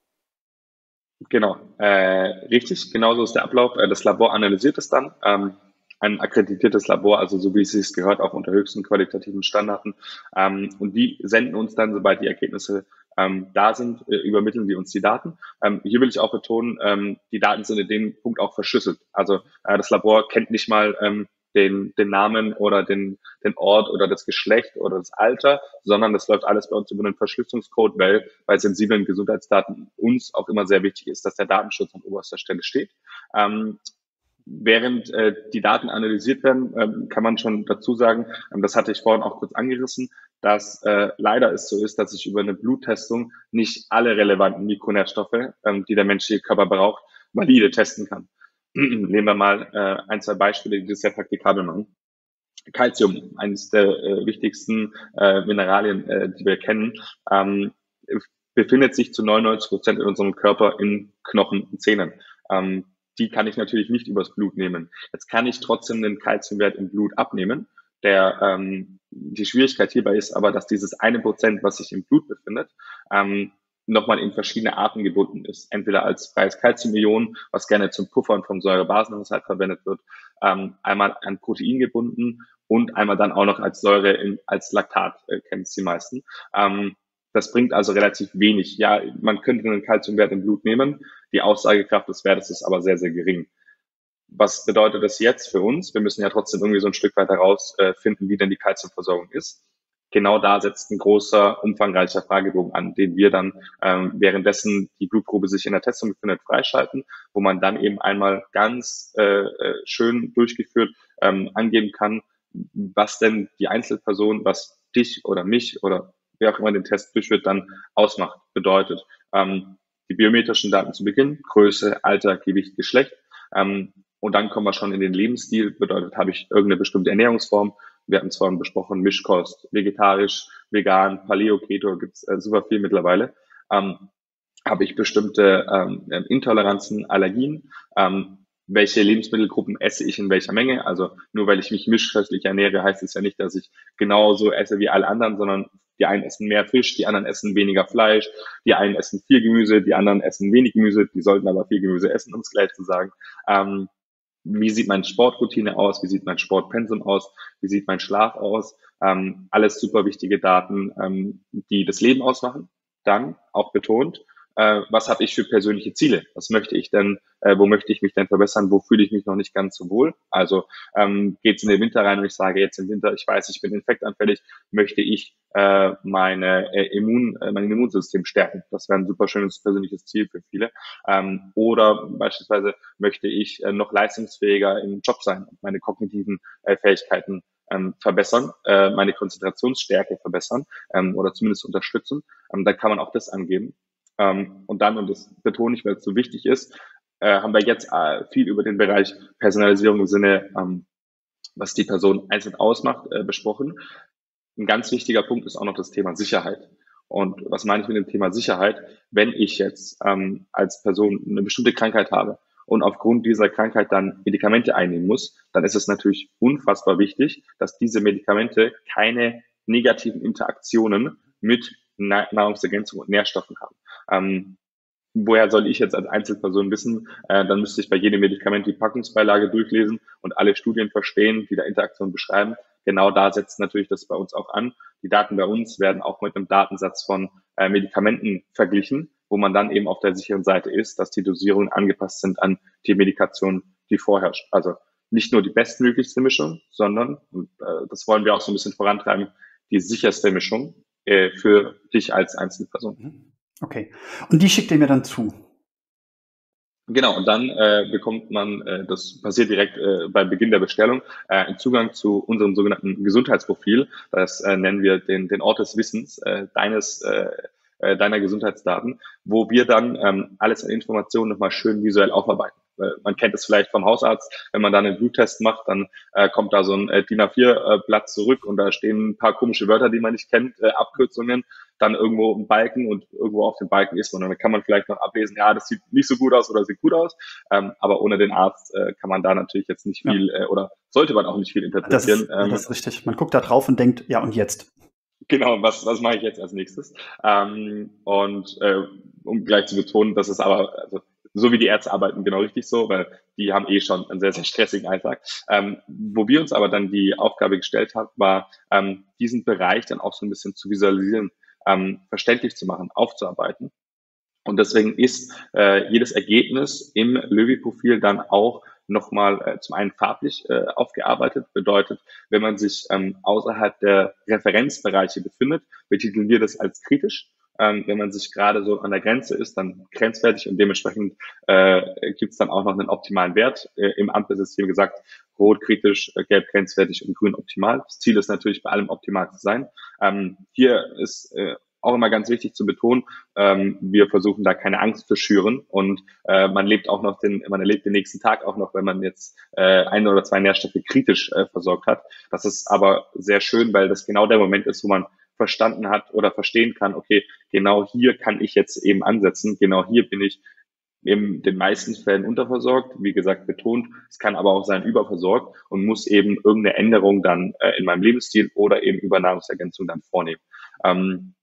Genau, äh, richtig, genauso ist der Ablauf. Äh, das Labor analysiert es dann. Ähm, ein akkreditiertes Labor, also so wie es sich gehört, auch unter höchsten qualitativen Standarten. Ähm, und die senden uns dann, sobald die Ergebnisse ähm, da sind, äh, übermitteln die uns die Daten. Ähm, hier will ich auch betonen, ähm, die Daten sind in dem Punkt auch verschlüsselt. Also äh, das Labor kennt nicht mal ähm, den, den Namen oder den, den Ort oder das Geschlecht oder das Alter, sondern das läuft alles bei uns über einen Verschlüsselungscode, weil bei sensiblen Gesundheitsdaten uns auch immer sehr wichtig ist, dass der Datenschutz an oberster Stelle steht. Ähm, Während äh, die Daten analysiert werden, ähm, kann man schon dazu sagen, ähm, das hatte ich vorhin auch kurz angerissen, dass äh, leider es so ist, dass ich über eine Bluttestung nicht alle relevanten Mikronährstoffe, ähm, die der menschliche Körper braucht, valide testen kann. [CLEARS THROAT] Nehmen wir mal äh, ein, zwei Beispiele, die das sehr praktikabel machen. Calcium, eines der äh, wichtigsten äh, Mineralien, äh, die wir kennen, ähm, befindet sich zu 99 Prozent in unserem Körper in Knochen und Zähnen. Ähm, die kann ich natürlich nicht übers Blut nehmen. Jetzt kann ich trotzdem den Kalziumwert im Blut abnehmen. Der, ähm, die Schwierigkeit hierbei ist aber, dass dieses eine Prozent, was sich im Blut befindet, ähm, nochmal in verschiedene Arten gebunden ist. Entweder als freies Calciumion, was gerne zum Puffern vom Säurebasenhaushalt verwendet wird, ähm, einmal an Protein gebunden und einmal dann auch noch als Säure in, als Laktat, äh, kennen es die meisten. Ähm, das bringt also relativ wenig. Ja, man könnte einen Kalziumwert im Blut nehmen. Die Aussagekraft des Wertes ist aber sehr, sehr gering. Was bedeutet das jetzt für uns? Wir müssen ja trotzdem irgendwie so ein Stück weit herausfinden, wie denn die Kalziumversorgung ist. Genau da setzt ein großer, umfangreicher Fragebogen an, den wir dann ähm, währenddessen die Blutprobe sich in der Testung befindet freischalten, wo man dann eben einmal ganz äh, äh schön durchgeführt ähm, angeben kann, was denn die Einzelperson, was dich oder mich oder wer auch immer den Test durchführt, dann ausmacht. Bedeutet, ähm, die biometrischen Daten zu Beginn, Größe, Alter, Gewicht, Geschlecht. Ähm, und dann kommen wir schon in den Lebensstil. Bedeutet, habe ich irgendeine bestimmte Ernährungsform. Wir hatten es vorhin besprochen, Mischkost, vegetarisch, vegan, Paleo, Keto, gibt's äh, super viel mittlerweile. Ähm, habe ich bestimmte ähm, Intoleranzen, Allergien? Ähm, welche Lebensmittelgruppen esse ich in welcher Menge. Also nur weil ich mich mischköstlich ernähre, heißt es ja nicht, dass ich genauso esse wie alle anderen, sondern die einen essen mehr Fisch, die anderen essen weniger Fleisch, die einen essen viel Gemüse, die anderen essen wenig Gemüse, die sollten aber viel Gemüse essen, um es gleich zu sagen. Ähm, wie sieht meine Sportroutine aus? Wie sieht mein Sportpensum aus? Wie sieht mein Schlaf aus? Ähm, alles super wichtige Daten, ähm, die das Leben ausmachen. Dann auch betont, äh, was habe ich für persönliche Ziele? Was möchte ich denn, äh, wo möchte ich mich denn verbessern? Wo fühle ich mich noch nicht ganz so wohl? Also ähm, geht es in den Winter rein und ich sage jetzt im Winter, ich weiß, ich bin infektanfällig, möchte ich äh, meine äh, Immun, äh, mein Immunsystem stärken. Das wäre ein super schönes persönliches Ziel für viele. Ähm, oder beispielsweise möchte ich äh, noch leistungsfähiger im Job sein und meine kognitiven äh, Fähigkeiten ähm, verbessern, äh, meine Konzentrationsstärke verbessern ähm, oder zumindest unterstützen, ähm, dann kann man auch das angeben. Ähm, und dann, und das betone ich, weil es so wichtig ist, äh, haben wir jetzt äh, viel über den Bereich Personalisierung im Sinne, ähm, was die Person einzeln ausmacht, äh, besprochen. Ein ganz wichtiger Punkt ist auch noch das Thema Sicherheit. Und was meine ich mit dem Thema Sicherheit? Wenn ich jetzt ähm, als Person eine bestimmte Krankheit habe und aufgrund dieser Krankheit dann Medikamente einnehmen muss, dann ist es natürlich unfassbar wichtig, dass diese Medikamente keine negativen Interaktionen mit Nahrungsergänzung und Nährstoffen haben. Ähm, woher soll ich jetzt als Einzelperson wissen? Äh, dann müsste ich bei jedem Medikament die Packungsbeilage durchlesen und alle Studien verstehen, die da Interaktion beschreiben. Genau da setzt natürlich das bei uns auch an. Die Daten bei uns werden auch mit einem Datensatz von äh, Medikamenten verglichen, wo man dann eben auf der sicheren Seite ist, dass die Dosierungen angepasst sind an die Medikation, die vorherrscht. Also nicht nur die bestmöglichste Mischung, sondern, und äh, das wollen wir auch so ein bisschen vorantreiben, die sicherste Mischung äh, für dich als Einzelperson. Okay. Und die schickt ihr mir dann zu? Genau, und dann äh, bekommt man, äh, das passiert direkt äh, bei Beginn der Bestellung, äh, einen Zugang zu unserem sogenannten Gesundheitsprofil. Das äh, nennen wir den, den Ort des Wissens äh, deines äh, äh deiner Gesundheitsdaten, wo wir dann ähm, alles an Informationen nochmal schön visuell aufarbeiten man kennt es vielleicht vom Hausarzt, wenn man dann einen Bluttest macht, dann äh, kommt da so ein äh, DIN A4-Blatt zurück und da stehen ein paar komische Wörter, die man nicht kennt, äh, Abkürzungen, dann irgendwo ein Balken und irgendwo auf dem Balken ist man. Und dann kann man vielleicht noch ablesen, ja, das sieht nicht so gut aus oder sieht gut aus, ähm, aber ohne den Arzt äh, kann man da natürlich jetzt nicht viel ja. äh, oder sollte man auch nicht viel interpretieren. Das ist, ähm, das ist richtig. Man guckt da drauf und denkt, ja, und jetzt? Genau, was, was mache ich jetzt als nächstes? Ähm, und äh, um gleich zu betonen, dass es aber, also so wie die Ärzte arbeiten, genau richtig so, weil die haben eh schon einen sehr, sehr stressigen Alltag. Ähm, wo wir uns aber dann die Aufgabe gestellt haben, war, ähm, diesen Bereich dann auch so ein bisschen zu visualisieren, ähm, verständlich zu machen, aufzuarbeiten. Und deswegen ist äh, jedes Ergebnis im Löwy-Profil dann auch nochmal äh, zum einen farblich äh, aufgearbeitet. Bedeutet, wenn man sich ähm, außerhalb der Referenzbereiche befindet, betiteln wir das als kritisch. Ähm, wenn man sich gerade so an der Grenze ist, dann grenzwertig und dementsprechend äh, gibt es dann auch noch einen optimalen Wert. Äh, Im Ampelsystem gesagt, rot kritisch, äh, gelb grenzwertig und grün optimal. Das Ziel ist natürlich bei allem optimal zu sein. Ähm, hier ist äh, auch immer ganz wichtig zu betonen, ähm, wir versuchen da keine Angst zu schüren und äh, man lebt auch noch den, man erlebt den nächsten Tag auch noch, wenn man jetzt äh, ein oder zwei Nährstoffe kritisch äh, versorgt hat. Das ist aber sehr schön, weil das genau der Moment ist, wo man verstanden hat oder verstehen kann, okay, genau hier kann ich jetzt eben ansetzen, genau hier bin ich in den meisten Fällen unterversorgt, wie gesagt betont, es kann aber auch sein überversorgt und muss eben irgendeine Änderung dann äh, in meinem Lebensstil oder eben über Nahrungsergänzung dann vornehmen. Ähm,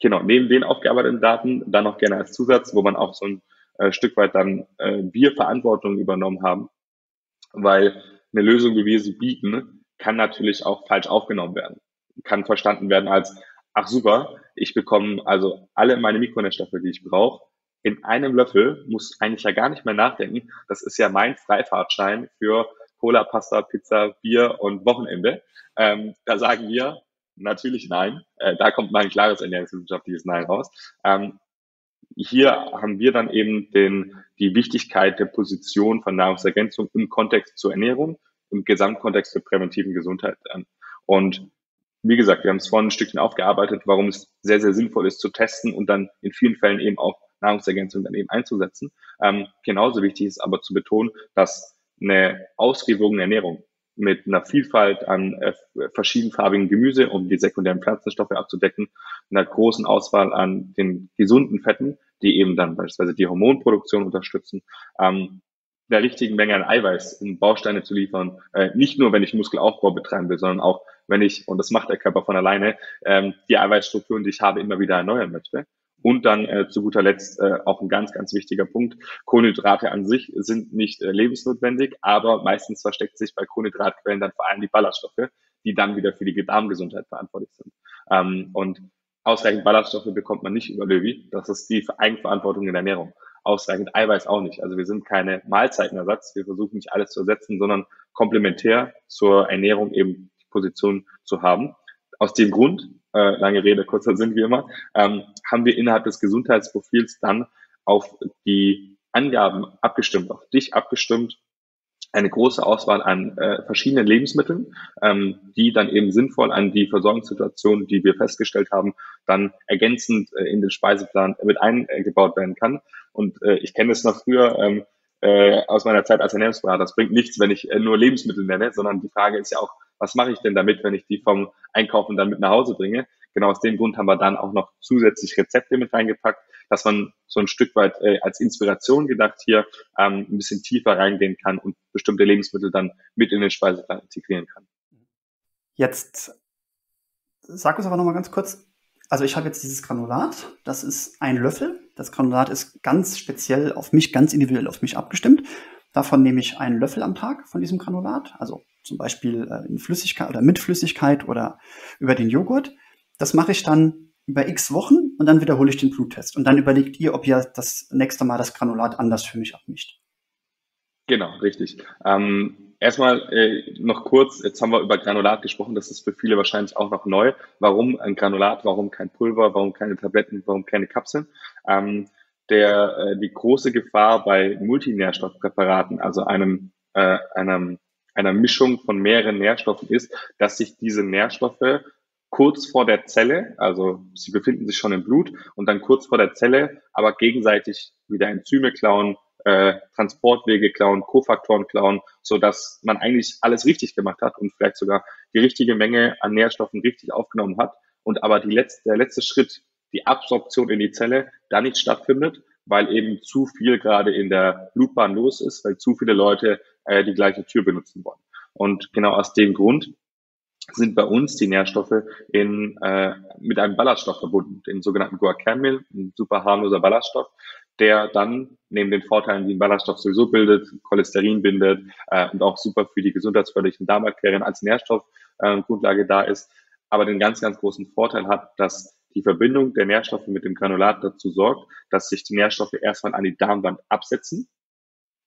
genau, neben den aufgearbeiteten Daten dann noch gerne als Zusatz, wo man auch so ein äh, Stück weit dann äh, wir Verantwortung übernommen haben, weil eine Lösung, wie wir sie bieten, kann natürlich auch falsch aufgenommen werden kann verstanden werden als, ach super, ich bekomme also alle meine Mikronährstoffe, die ich brauche, in einem Löffel, muss eigentlich ja gar nicht mehr nachdenken. Das ist ja mein Freifahrtschein für Cola, Pasta, Pizza, Bier und Wochenende. Ähm, da sagen wir natürlich nein. Äh, da kommt mal ein klares ernährungswissenschaftliches Nein raus. Ähm, hier haben wir dann eben den, die Wichtigkeit der Position von Nahrungsergänzung im Kontext zur Ernährung, im Gesamtkontext zur präventiven Gesundheit. Ähm, und wie gesagt, wir haben es vorhin ein Stückchen aufgearbeitet, warum es sehr, sehr sinnvoll ist zu testen und dann in vielen Fällen eben auch Nahrungsergänzung dann eben einzusetzen. Ähm, genauso wichtig ist aber zu betonen, dass eine ausgewogene Ernährung mit einer Vielfalt an äh, verschiedenfarbigen Gemüse, um die sekundären Pflanzenstoffe abzudecken, einer großen Auswahl an den gesunden Fetten, die eben dann beispielsweise die Hormonproduktion unterstützen, ähm, der richtigen Menge an Eiweiß, um Bausteine zu liefern, äh, nicht nur, wenn ich Muskelaufbau betreiben will, sondern auch, wenn ich, und das macht der Körper von alleine, ähm, die Eiweißstrukturen, die ich habe, immer wieder erneuern möchte. Und dann äh, zu guter Letzt äh, auch ein ganz, ganz wichtiger Punkt. Kohlenhydrate an sich sind nicht äh, lebensnotwendig, aber meistens versteckt sich bei Kohlenhydratquellen dann vor allem die Ballaststoffe, die dann wieder für die Darmgesundheit verantwortlich sind. Ähm, und ausreichend Ballaststoffe bekommt man nicht über Löwy. Das ist die Eigenverantwortung in der Ernährung ausreichend Eiweiß auch nicht. Also wir sind keine Mahlzeitenersatz. Wir versuchen nicht alles zu ersetzen, sondern komplementär zur Ernährung eben die Position zu haben. Aus dem Grund, äh, lange Rede, kurzer Sinn wie immer, ähm, haben wir innerhalb des Gesundheitsprofils dann auf die Angaben abgestimmt, auf dich abgestimmt, eine große Auswahl an äh, verschiedenen Lebensmitteln, ähm, die dann eben sinnvoll an die Versorgungssituation, die wir festgestellt haben, dann ergänzend äh, in den Speiseplan mit eingebaut werden kann. Und äh, ich kenne es noch früher ähm, äh, aus meiner Zeit als Ernährungsberater. Das bringt nichts, wenn ich äh, nur Lebensmittel nenne, sondern die Frage ist ja auch, was mache ich denn damit, wenn ich die vom Einkaufen dann mit nach Hause bringe? Genau aus dem Grund haben wir dann auch noch zusätzlich Rezepte mit reingepackt, dass man so ein Stück weit äh, als Inspiration gedacht hier ähm, ein bisschen tiefer reingehen kann und bestimmte Lebensmittel dann mit in den Speiseplan integrieren kann. Jetzt sag uns aber nochmal ganz kurz, also ich habe jetzt dieses Granulat, das ist ein Löffel. Das Granulat ist ganz speziell auf mich, ganz individuell auf mich abgestimmt. Davon nehme ich einen Löffel am Tag von diesem Granulat, also zum Beispiel äh, in Flüssigkeit oder mit Flüssigkeit oder über den Joghurt. Das mache ich dann über x Wochen und dann wiederhole ich den Bluttest. Und dann überlegt ihr, ob ihr das nächste Mal das Granulat anders für mich abmischt. Genau, richtig. Ähm, erstmal äh, noch kurz, jetzt haben wir über Granulat gesprochen, das ist für viele wahrscheinlich auch noch neu. Warum ein Granulat, warum kein Pulver, warum keine Tabletten, warum keine Kapseln? Ähm, der, äh, die große Gefahr bei Multinährstoffpräparaten, also einem, äh, einem, einer Mischung von mehreren Nährstoffen ist, dass sich diese Nährstoffe kurz vor der Zelle, also sie befinden sich schon im Blut und dann kurz vor der Zelle, aber gegenseitig wieder Enzyme klauen, äh, Transportwege klauen, Kofaktoren klauen, so dass man eigentlich alles richtig gemacht hat und vielleicht sogar die richtige Menge an Nährstoffen richtig aufgenommen hat und aber die letzte, der letzte Schritt, die Absorption in die Zelle, da nicht stattfindet, weil eben zu viel gerade in der Blutbahn los ist, weil zu viele Leute äh, die gleiche Tür benutzen wollen. Und genau aus dem Grund sind bei uns die Nährstoffe in, äh, mit einem Ballaststoff verbunden, den sogenannten Guacamole, ein super harmloser Ballaststoff, der dann neben den Vorteilen, die ein Ballaststoff sowieso bildet, Cholesterin bindet äh, und auch super für die gesundheitsförderlichen Darmbakterien als Nährstoffgrundlage äh, da ist, aber den ganz, ganz großen Vorteil hat, dass die Verbindung der Nährstoffe mit dem Granulat dazu sorgt, dass sich die Nährstoffe erstmal an die Darmwand absetzen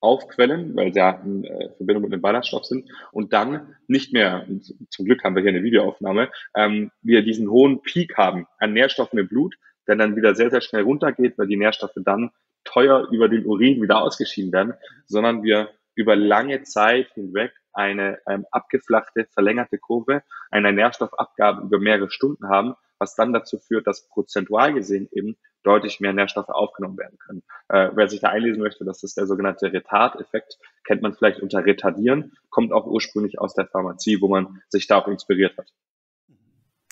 aufquellen, weil sie ja in äh, Verbindung mit dem Ballaststoff sind. Und dann nicht mehr, zum Glück haben wir hier eine Videoaufnahme, ähm, wir diesen hohen Peak haben an Nährstoffen im Blut, der dann wieder sehr, sehr schnell runtergeht, weil die Nährstoffe dann teuer über den Urin wieder ausgeschieden werden, sondern wir über lange Zeit hinweg eine ähm, abgeflachte, verlängerte Kurve einer Nährstoffabgabe über mehrere Stunden haben, was dann dazu führt, dass prozentual gesehen eben deutlich mehr Nährstoffe aufgenommen werden können. Äh, wer sich da einlesen möchte, das ist der sogenannte Retard-Effekt, kennt man vielleicht unter Retardieren, kommt auch ursprünglich aus der Pharmazie, wo man sich da auch inspiriert hat.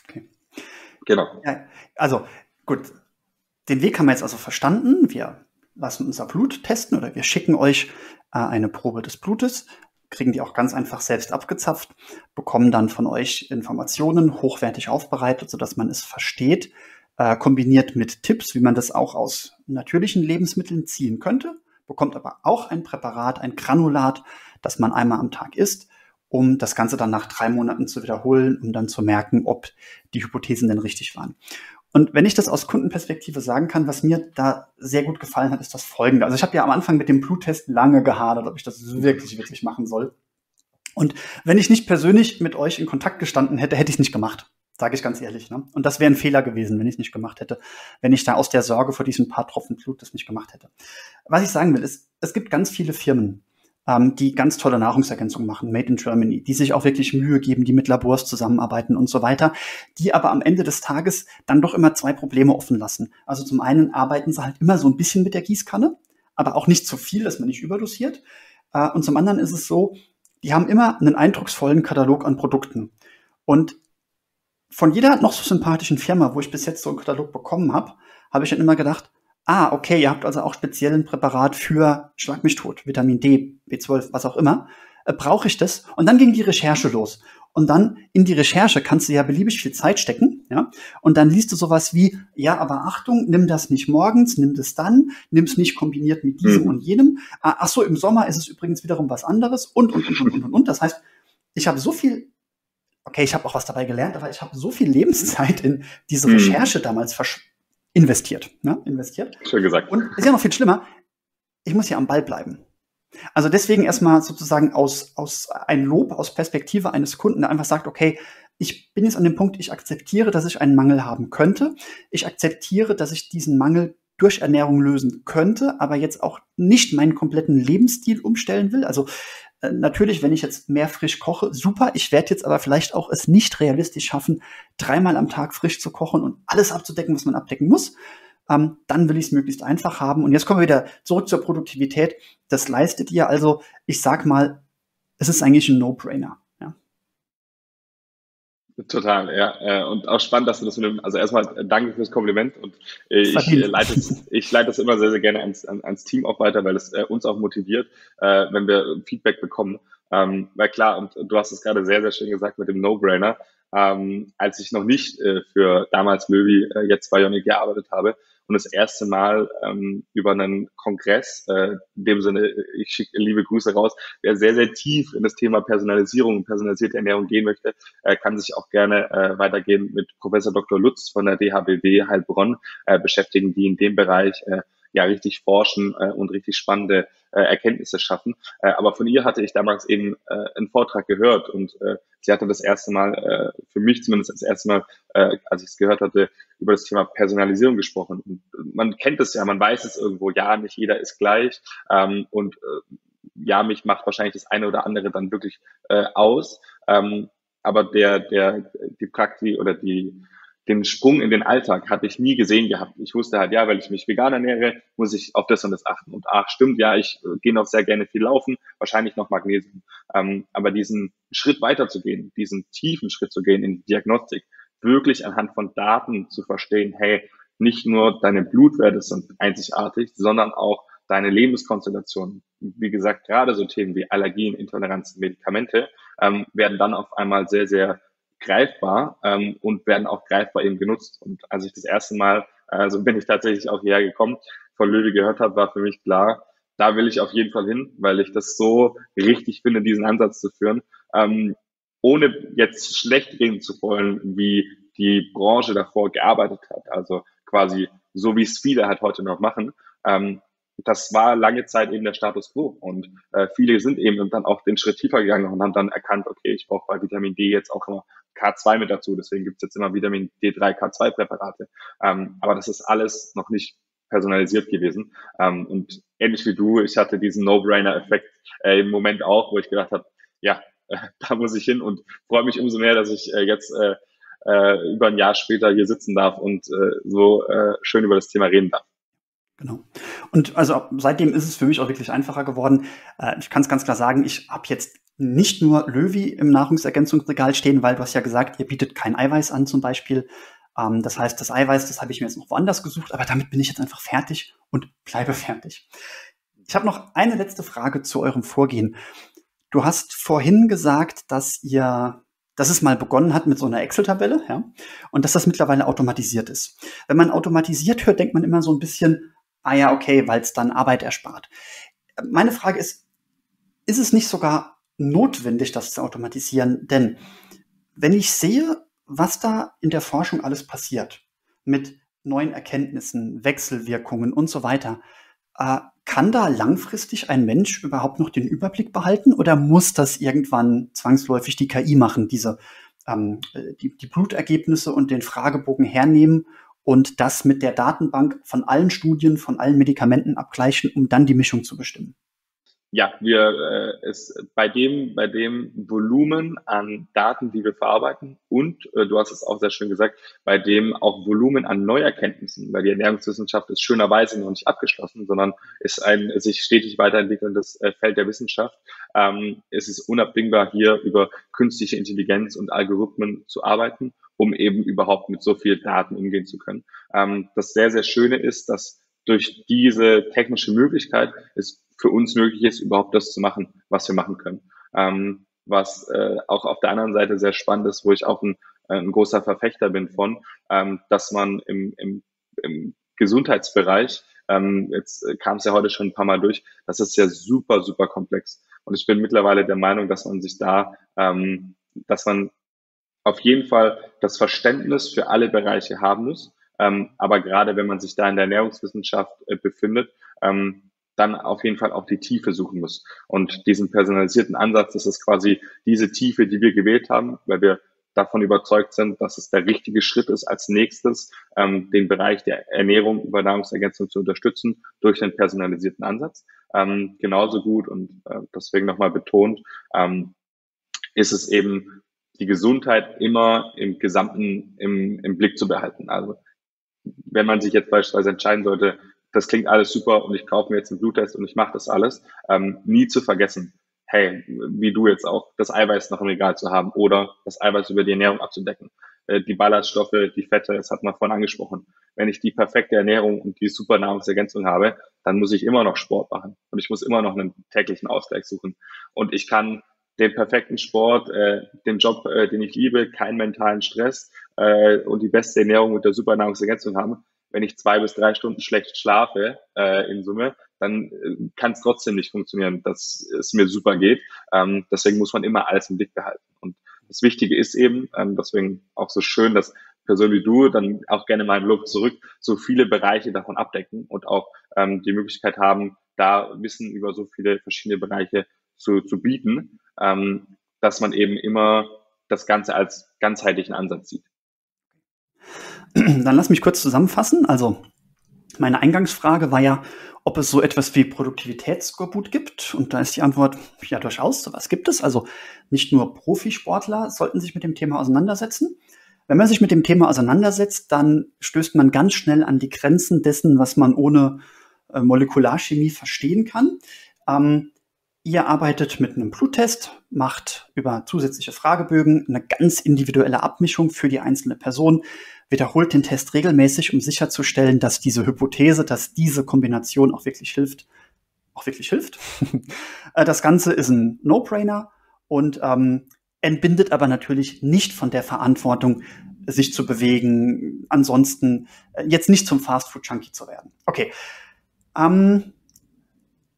Okay. Genau. Ja, also gut, den Weg haben wir jetzt also verstanden. Wir lassen unser Blut testen oder wir schicken euch äh, eine Probe des Blutes kriegen die auch ganz einfach selbst abgezapft, bekommen dann von euch Informationen hochwertig aufbereitet, sodass man es versteht, äh, kombiniert mit Tipps, wie man das auch aus natürlichen Lebensmitteln ziehen könnte, bekommt aber auch ein Präparat, ein Granulat, das man einmal am Tag isst, um das Ganze dann nach drei Monaten zu wiederholen, um dann zu merken, ob die Hypothesen denn richtig waren. Und wenn ich das aus Kundenperspektive sagen kann, was mir da sehr gut gefallen hat, ist das folgende. Also ich habe ja am Anfang mit dem Bluttest lange gehadert, ob ich das wirklich, wirklich machen soll. Und wenn ich nicht persönlich mit euch in Kontakt gestanden hätte, hätte ich es nicht gemacht. Sage ich ganz ehrlich. Ne? Und das wäre ein Fehler gewesen, wenn ich es nicht gemacht hätte, wenn ich da aus der Sorge vor diesen paar Tropfen Blut das nicht gemacht hätte. Was ich sagen will, ist, es gibt ganz viele Firmen, ähm, die ganz tolle Nahrungsergänzungen machen, made in Germany, die sich auch wirklich Mühe geben, die mit Labors zusammenarbeiten und so weiter, die aber am Ende des Tages dann doch immer zwei Probleme offen lassen. Also zum einen arbeiten sie halt immer so ein bisschen mit der Gießkanne, aber auch nicht zu viel, dass man nicht überdosiert. Äh, und zum anderen ist es so, die haben immer einen eindrucksvollen Katalog an Produkten. Und von jeder noch so sympathischen Firma, wo ich bis jetzt so einen Katalog bekommen habe, habe ich dann immer gedacht, ah, okay, ihr habt also auch speziell ein Präparat für Schlag mich tot, Vitamin D, B12, was auch immer. Äh, Brauche ich das? Und dann ging die Recherche los. Und dann in die Recherche kannst du ja beliebig viel Zeit stecken, ja. Und dann liest du sowas wie, ja, aber Achtung, nimm das nicht morgens, nimm das dann, nimm es nicht kombiniert mit diesem mhm. und jenem. Ah, ach so, im Sommer ist es übrigens wiederum was anderes und, und, und, und, und. und. Das heißt, ich habe so viel okay, ich habe auch was dabei gelernt, aber ich habe so viel Lebenszeit in diese mhm. Recherche damals investiert. Ne? investiert. Schön gesagt. Und ist ja noch viel schlimmer, ich muss ja am Ball bleiben. Also deswegen erstmal sozusagen aus, aus ein Lob aus Perspektive eines Kunden, der einfach sagt, okay, ich bin jetzt an dem Punkt, ich akzeptiere, dass ich einen Mangel haben könnte. Ich akzeptiere, dass ich diesen Mangel durch Ernährung lösen könnte, aber jetzt auch nicht meinen kompletten Lebensstil umstellen will. Also äh, natürlich, wenn ich jetzt mehr frisch koche, super. Ich werde jetzt aber vielleicht auch es nicht realistisch schaffen, dreimal am Tag frisch zu kochen und alles abzudecken, was man abdecken muss. Ähm, dann will ich es möglichst einfach haben. Und jetzt kommen wir wieder zurück zur Produktivität. Das leistet ihr also, ich sag mal, es ist eigentlich ein No-Brainer. Total, ja. Äh, und auch spannend, dass du das mit dem, also erstmal äh, danke fürs Kompliment und äh, ich leite es, ich leite es immer sehr, sehr gerne ans, ans Team auch weiter, weil es uns auch motiviert, wenn wir Feedback bekommen. Ähm, weil klar, und du hast es gerade sehr, sehr schön gesagt mit dem No-Brainer, ähm, als ich noch nicht für damals Möwi, jetzt Bionic gearbeitet habe, und das erste Mal ähm, über einen Kongress, äh, in dem Sinne, ich schicke liebe Grüße raus, wer sehr, sehr tief in das Thema Personalisierung und personalisierte Ernährung gehen möchte, äh, kann sich auch gerne äh, weitergehen mit Professor Dr. Lutz von der DHBW Heilbronn äh, beschäftigen, die in dem Bereich äh, ja richtig forschen äh, und richtig spannende äh, Erkenntnisse schaffen. Äh, aber von ihr hatte ich damals eben äh, einen Vortrag gehört und äh, sie hatte das erste Mal, äh, für mich zumindest das erste Mal, äh, als ich es gehört hatte, über das Thema Personalisierung gesprochen. Und man kennt es ja, man weiß es irgendwo, ja, nicht jeder ist gleich ähm, und äh, ja, mich macht wahrscheinlich das eine oder andere dann wirklich äh, aus. Ähm, aber der, der, die Praktik oder die, den Sprung in den Alltag hatte ich nie gesehen gehabt. Ich wusste halt, ja, weil ich mich vegan ernähre, muss ich auf das und das achten. Und ach, stimmt, ja, ich äh, gehe noch sehr gerne viel laufen, wahrscheinlich noch Magnesium. Ähm, aber diesen Schritt weiter zu gehen, diesen tiefen Schritt zu gehen in die Diagnostik, wirklich anhand von Daten zu verstehen, hey, nicht nur deine Blutwerte sind einzigartig, sondern auch deine Lebenskonstellation. Wie gesagt, gerade so Themen wie Allergien, Intoleranz, Medikamente ähm, werden dann auf einmal sehr, sehr greifbar ähm, und werden auch greifbar eben genutzt. Und als ich das erste Mal, also bin ich tatsächlich auch hierher gekommen, von Löwe gehört habe, war für mich klar, da will ich auf jeden Fall hin, weil ich das so richtig finde, diesen Ansatz zu führen. Ähm, ohne jetzt schlecht reden zu wollen, wie die Branche davor gearbeitet hat. Also quasi so, wie es viele halt heute noch machen. Ähm, das war lange Zeit eben der Status quo. Und äh, viele sind eben dann auch den Schritt tiefer gegangen und haben dann erkannt, okay, ich brauche bei Vitamin D jetzt auch immer K2 mit dazu. Deswegen gibt's jetzt immer Vitamin D3, K2-Präparate. Ähm, aber das ist alles noch nicht personalisiert gewesen. Ähm, und ähnlich wie du, ich hatte diesen No-Brainer-Effekt äh, im Moment auch, wo ich gedacht habe, ja, äh, [LAUGHS] da muss ich hin und freue mich umso mehr, dass ich äh, jetzt äh, äh, über ein Jahr später hier sitzen darf und äh, so äh, schön über das Thema reden darf. Genau. Und also seitdem ist es für mich auch wirklich einfacher geworden. Äh, ich kann es ganz klar sagen, ich habe jetzt nicht nur Löwy im Nahrungsergänzungsregal stehen, weil du hast ja gesagt, ihr bietet kein Eiweiß an zum Beispiel. Ähm, das heißt, das Eiweiß, das habe ich mir jetzt noch woanders gesucht, aber damit bin ich jetzt einfach fertig und bleibe fertig. Ich habe noch eine letzte Frage zu eurem Vorgehen. Du hast vorhin gesagt, dass ihr dass es mal begonnen hat mit so einer Excel-Tabelle, ja, und dass das mittlerweile automatisiert ist. Wenn man automatisiert hört, denkt man immer so ein bisschen, ah ja, okay, weil es dann Arbeit erspart. Meine Frage ist, ist es nicht sogar notwendig, das zu automatisieren? Denn wenn ich sehe, was da in der Forschung alles passiert, mit neuen Erkenntnissen, Wechselwirkungen und so weiter, äh, kann da langfristig ein Mensch überhaupt noch den Überblick behalten oder muss das irgendwann zwangsläufig die KI machen, diese ähm, die, die Blutergebnisse und den Fragebogen hernehmen und das mit der Datenbank von allen Studien, von allen Medikamenten abgleichen, um dann die Mischung zu bestimmen? Ja, wir äh, es bei dem bei dem Volumen an Daten, die wir verarbeiten und äh, du hast es auch sehr schön gesagt, bei dem auch Volumen an Neuerkenntnissen, weil die Ernährungswissenschaft ist schönerweise noch nicht abgeschlossen, sondern ist ein sich stetig weiterentwickelndes äh, Feld der Wissenschaft. Ähm, es ist unabdingbar hier über künstliche Intelligenz und Algorithmen zu arbeiten, um eben überhaupt mit so viel Daten umgehen zu können. Ähm, das sehr sehr schöne ist, dass durch diese technische Möglichkeit es für uns möglich ist, überhaupt das zu machen, was wir machen können. Ähm, was äh, auch auf der anderen Seite sehr spannend ist, wo ich auch ein, ein großer Verfechter bin von, ähm, dass man im, im, im Gesundheitsbereich, ähm, jetzt kam es ja heute schon ein paar Mal durch, das ist ja super, super komplex. Und ich bin mittlerweile der Meinung, dass man sich da, ähm, dass man auf jeden Fall das Verständnis für alle Bereiche haben muss. Ähm, aber gerade wenn man sich da in der Ernährungswissenschaft äh, befindet, ähm, dann auf jeden Fall auch die Tiefe suchen muss. Und diesen personalisierten Ansatz, das ist quasi diese Tiefe, die wir gewählt haben, weil wir davon überzeugt sind, dass es der richtige Schritt ist, als nächstes ähm, den Bereich der Ernährung über Nahrungsergänzung zu unterstützen durch den personalisierten Ansatz. Ähm, genauso gut und äh, deswegen nochmal betont, ähm, ist es eben die Gesundheit immer im Gesamten im, im Blick zu behalten. Also wenn man sich jetzt beispielsweise entscheiden sollte, das klingt alles super und ich kaufe mir jetzt einen Bluttest und ich mache das alles, ähm, nie zu vergessen, hey, wie du jetzt auch, das Eiweiß noch im Regal zu haben oder das Eiweiß über die Ernährung abzudecken. Äh, die Ballaststoffe, die Fette, das hat man vorhin angesprochen. Wenn ich die perfekte Ernährung und die super Nahrungsergänzung habe, dann muss ich immer noch Sport machen und ich muss immer noch einen täglichen Ausgleich suchen. Und ich kann den perfekten Sport, äh, den Job, äh, den ich liebe, keinen mentalen Stress äh, und die beste Ernährung mit der super Nahrungsergänzung haben. Wenn ich zwei bis drei Stunden schlecht schlafe äh, in Summe, dann äh, kann es trotzdem nicht funktionieren, dass es mir super geht. Ähm, deswegen muss man immer alles im Blick behalten. Und das Wichtige ist eben, ähm, deswegen auch so schön, dass Personen wie du dann auch gerne mal im Lob zurück so viele Bereiche davon abdecken und auch ähm, die Möglichkeit haben, da Wissen über so viele verschiedene Bereiche zu, zu bieten, ähm, dass man eben immer das Ganze als ganzheitlichen Ansatz sieht. [CLEARS THROAT] Dann lass mich kurz zusammenfassen. Also meine Eingangsfrage war ja, ob es so etwas wie Produktivitätsskorbut gibt. Und da ist die Antwort ja durchaus, so was gibt es. Also nicht nur Profisportler sollten sich mit dem Thema auseinandersetzen. Wenn man sich mit dem Thema auseinandersetzt, dann stößt man ganz schnell an die Grenzen dessen, was man ohne äh, Molekularchemie verstehen kann. Ähm, Ihr arbeitet mit einem Bluttest, macht über zusätzliche Fragebögen eine ganz individuelle Abmischung für die einzelne Person, wiederholt den Test regelmäßig, um sicherzustellen, dass diese Hypothese, dass diese Kombination auch wirklich hilft, auch wirklich hilft. [LAUGHS] Äh, das Ganze ist ein No-Brainer und ähm, entbindet aber natürlich nicht von der Verantwortung, sich zu bewegen, ansonsten äh, jetzt nicht zum Fast-Food-Junkie zu werden. Okay. Ähm,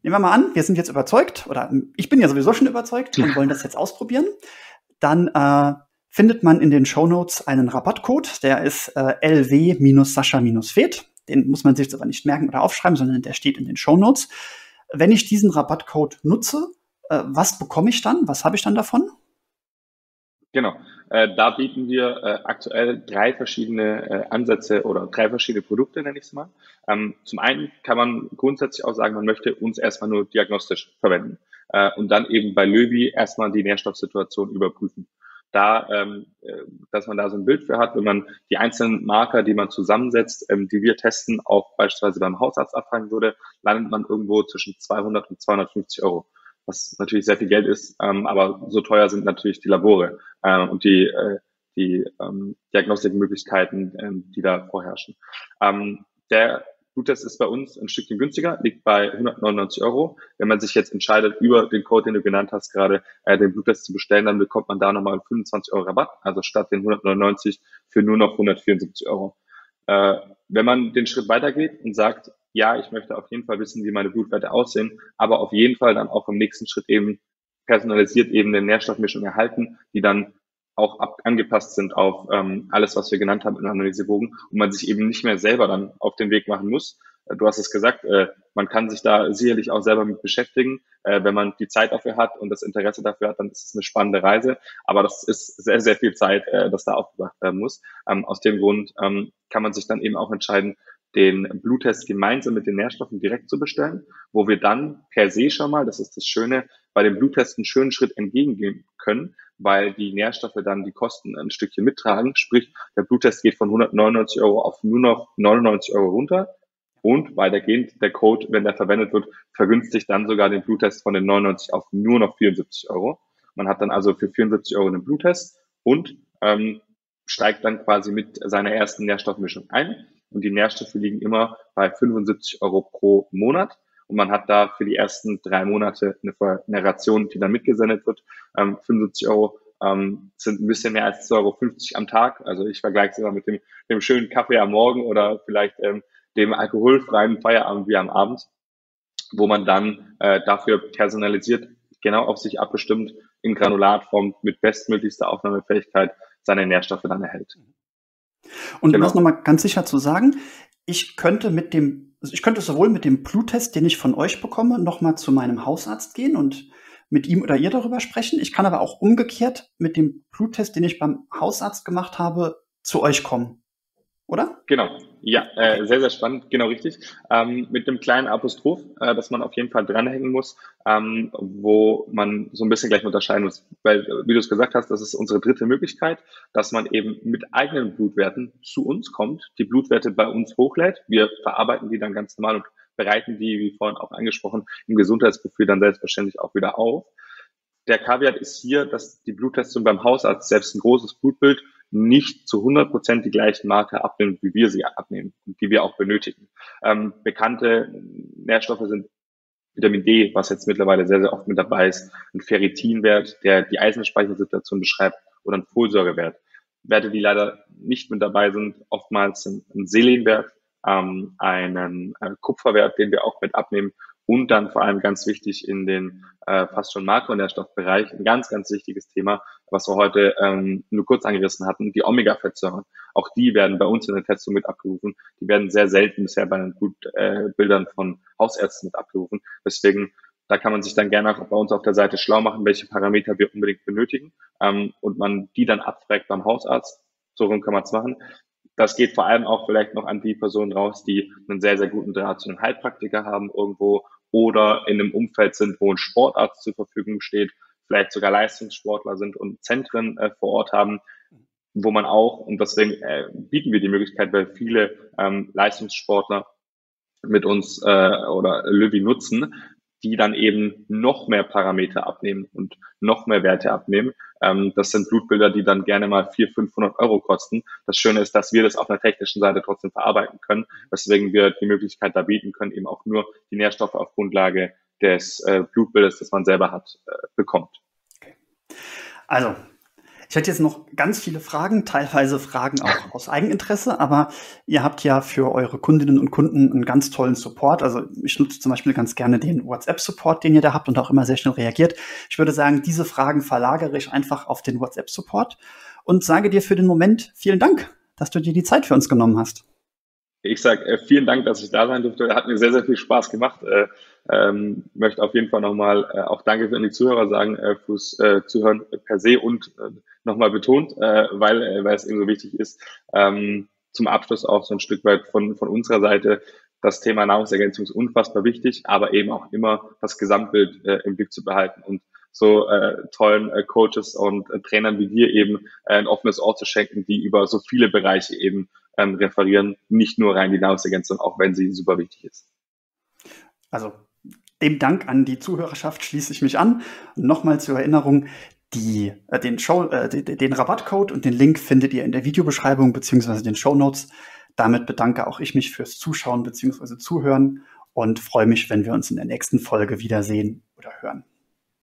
Nehmen wir mal an, wir sind jetzt überzeugt, oder ich bin ja sowieso schon überzeugt und wollen das jetzt ausprobieren. Dann äh, findet man in den Show Notes einen Rabattcode, der ist äh, LW-Sascha-Fed. Den muss man sich jetzt aber nicht merken oder aufschreiben, sondern der steht in den Show Notes. Wenn ich diesen Rabattcode nutze, äh, was bekomme ich dann? Was habe ich dann davon? Genau. Äh, da bieten wir äh, aktuell drei verschiedene äh, Ansätze oder drei verschiedene Produkte, nenne ich es mal. Ähm, zum einen kann man grundsätzlich auch sagen, man möchte uns erstmal nur diagnostisch verwenden äh, und dann eben bei Löwy erstmal die Nährstoffsituation überprüfen. Da, ähm, äh, dass man da so ein Bild für hat, wenn man die einzelnen Marker, die man zusammensetzt, ähm, die wir testen, auch beispielsweise beim Hausarzt abfragen würde, landet man irgendwo zwischen 200 und 250 Euro was natürlich sehr viel Geld ist, ähm, aber so teuer sind natürlich die Labore äh, und die, äh, die ähm, Diagnostikmöglichkeiten, ähm, die da vorherrschen. Ähm, der Bluttest ist bei uns ein Stückchen günstiger, liegt bei 199 Euro. Wenn man sich jetzt entscheidet, über den Code, den du genannt hast, gerade äh, den Bluttest zu bestellen, dann bekommt man da nochmal 25 Euro Rabatt, also statt den 199 für nur noch 174 Euro. Äh, wenn man den Schritt weitergeht und sagt, ja, ich möchte auf jeden Fall wissen, wie meine Blutwerte aussehen, aber auf jeden Fall dann auch im nächsten Schritt eben personalisiert eben eine Nährstoffmischung erhalten, die dann auch ab, angepasst sind auf ähm, alles, was wir genannt haben im Analysebogen und man sich eben nicht mehr selber dann auf den Weg machen muss. Äh, du hast es gesagt, äh, man kann sich da sicherlich auch selber mit beschäftigen. Äh, wenn man die Zeit dafür hat und das Interesse dafür hat, dann ist es eine spannende Reise. Aber das ist sehr, sehr viel Zeit, äh, das da aufgebracht werden muss. Ähm, aus dem Grund ähm, kann man sich dann eben auch entscheiden, den Bluttest gemeinsam mit den Nährstoffen direkt zu bestellen, wo wir dann per se schon mal, das ist das Schöne, bei dem Bluttest einen schönen Schritt entgegengehen können, weil die Nährstoffe dann die Kosten ein Stückchen mittragen. Sprich, der Bluttest geht von 199 Euro auf nur noch 99 Euro runter. Und weitergehend, der Code, wenn der verwendet wird, vergünstigt dann sogar den Bluttest von den 99 auf nur noch 74 Euro. Man hat dann also für 74 Euro einen Bluttest und ähm, steigt dann quasi mit seiner ersten Nährstoffmischung ein und die Nährstoffe liegen immer bei 75 Euro pro Monat. Und man hat da für die ersten drei Monate eine, eine Ration, die dann mitgesendet wird. Ähm, 75 Euro ähm, sind ein bisschen mehr als 2,50 Euro am Tag. Also ich vergleiche es immer mit dem, dem schönen Kaffee am Morgen oder vielleicht ähm, dem alkoholfreien Feierabend wie am Abend, wo man dann äh, dafür personalisiert genau auf sich abbestimmt in Granulatform mit bestmöglichster Aufnahmefähigkeit seine Nährstoffe dann erhält. Und genau. um das nochmal ganz sicher zu sagen, ich könnte mit dem, ich könnte sowohl mit dem Bluttest, den ich von euch bekomme, nochmal zu meinem Hausarzt gehen und mit ihm oder ihr darüber sprechen. Ich kann aber auch umgekehrt mit dem Bluttest, den ich beim Hausarzt gemacht habe, zu euch kommen. Oder? Genau. Ja, äh, sehr, sehr spannend, genau richtig. Ähm, mit einem kleinen Apostroph, äh, das man auf jeden Fall dranhängen muss, ähm, wo man so ein bisschen gleich unterscheiden muss. Weil, wie du es gesagt hast, das ist unsere dritte Möglichkeit, dass man eben mit eigenen Blutwerten zu uns kommt, die Blutwerte bei uns hochlädt. Wir verarbeiten die dann ganz normal und bereiten die, wie vorhin auch angesprochen, im Gesundheitsprofil dann selbstverständlich auch wieder auf. Der Kaviar ist hier, dass die Bluttestung beim Hausarzt selbst ein großes Blutbild nicht zu 100 Prozent die gleichen Marke abnimmt, wie wir sie abnehmen und die wir auch benötigen. Ähm, bekannte Nährstoffe sind Vitamin D, was jetzt mittlerweile sehr, sehr oft mit dabei ist, ein Ferritinwert, der die Eisenspeichersituation beschreibt oder ein Folsäurewert. Werte, die leider nicht mit dabei sind, oftmals ein Selenwert, ähm, einen äh, Kupferwert, den wir auch mit abnehmen und dann vor allem ganz wichtig in den äh, fast schon Makronährstoffbereich, ein ganz, ganz wichtiges Thema, was wir heute ähm, nur kurz angerissen hatten, die Omega-Fettsäuren. Auch die werden bei uns in der Testung mit abgerufen. Die werden sehr selten bisher bei den Blutbildern äh, von Hausärzten mit abgerufen. Deswegen da kann man sich dann gerne auch bei uns auf der Seite schlau machen, welche Parameter wir unbedingt benötigen ähm, und man die dann abfragt beim Hausarzt. So rum kann man es machen das geht vor allem auch vielleicht noch an die Personen raus, die einen sehr, sehr guten Draht zu einem Heilpraktiker haben irgendwo oder in einem Umfeld sind, wo ein Sportarzt zur Verfügung steht, vielleicht sogar Leistungssportler sind und Zentren äh, vor Ort haben, wo man auch, und deswegen äh, bieten wir die Möglichkeit, weil viele ähm, Leistungssportler mit uns äh, oder Löwy nutzen, die dann eben noch mehr Parameter abnehmen und noch mehr Werte abnehmen. Ähm, das sind Blutbilder, die dann gerne mal 400, 500 Euro kosten. Das Schöne ist, dass wir das auf einer technischen Seite trotzdem verarbeiten können, weswegen wir die Möglichkeit da bieten können, eben auch nur die Nährstoffe auf Grundlage des äh, Blutbildes, das man selber hat, äh, bekommt. Okay. Also, ich hätte jetzt noch ganz viele Fragen, teilweise Fragen auch [LAUGHS] aus Eigeninteresse, aber ihr habt ja für eure Kundinnen und Kunden einen ganz tollen Support. Also ich nutze zum Beispiel ganz gerne den WhatsApp-Support, den ihr da habt und auch immer sehr schnell reagiert. Ich würde sagen, diese Fragen verlagere ich einfach auf den WhatsApp-Support und sage dir für den Moment vielen Dank, dass du dir die Zeit für uns genommen hast. Ich sage äh, vielen Dank, dass ich da sein durfte. Hat mir sehr, sehr viel Spaß gemacht. Äh, ähm, möchte auf jeden Fall nochmal äh, auch Danke für die Zuhörer sagen, äh, fürs äh, Zuhören per se und äh, nochmal betont, äh, weil, äh, weil es eben so wichtig ist. Ähm, zum Abschluss auch so ein Stück weit von, von unserer Seite. Das Thema Nahrungsergänzung ist unfassbar wichtig, aber eben auch immer das Gesamtbild äh, im Blick zu behalten und so äh, tollen äh, Coaches und äh, Trainern wie dir eben äh, ein offenes Ohr zu schenken, die über so viele Bereiche eben ähm, referieren, nicht nur rein die Nahrungsergänzung, auch wenn sie super wichtig ist. Also dem Dank an die Zuhörerschaft schließe ich mich an. Nochmal zur Erinnerung, die, äh, den, Show, äh, den Rabattcode und den Link findet ihr in der Videobeschreibung beziehungsweise den Show Notes. Damit bedanke auch ich mich fürs Zuschauen beziehungsweise Zuhören und freue mich, wenn wir uns in der nächsten Folge wiedersehen oder hören.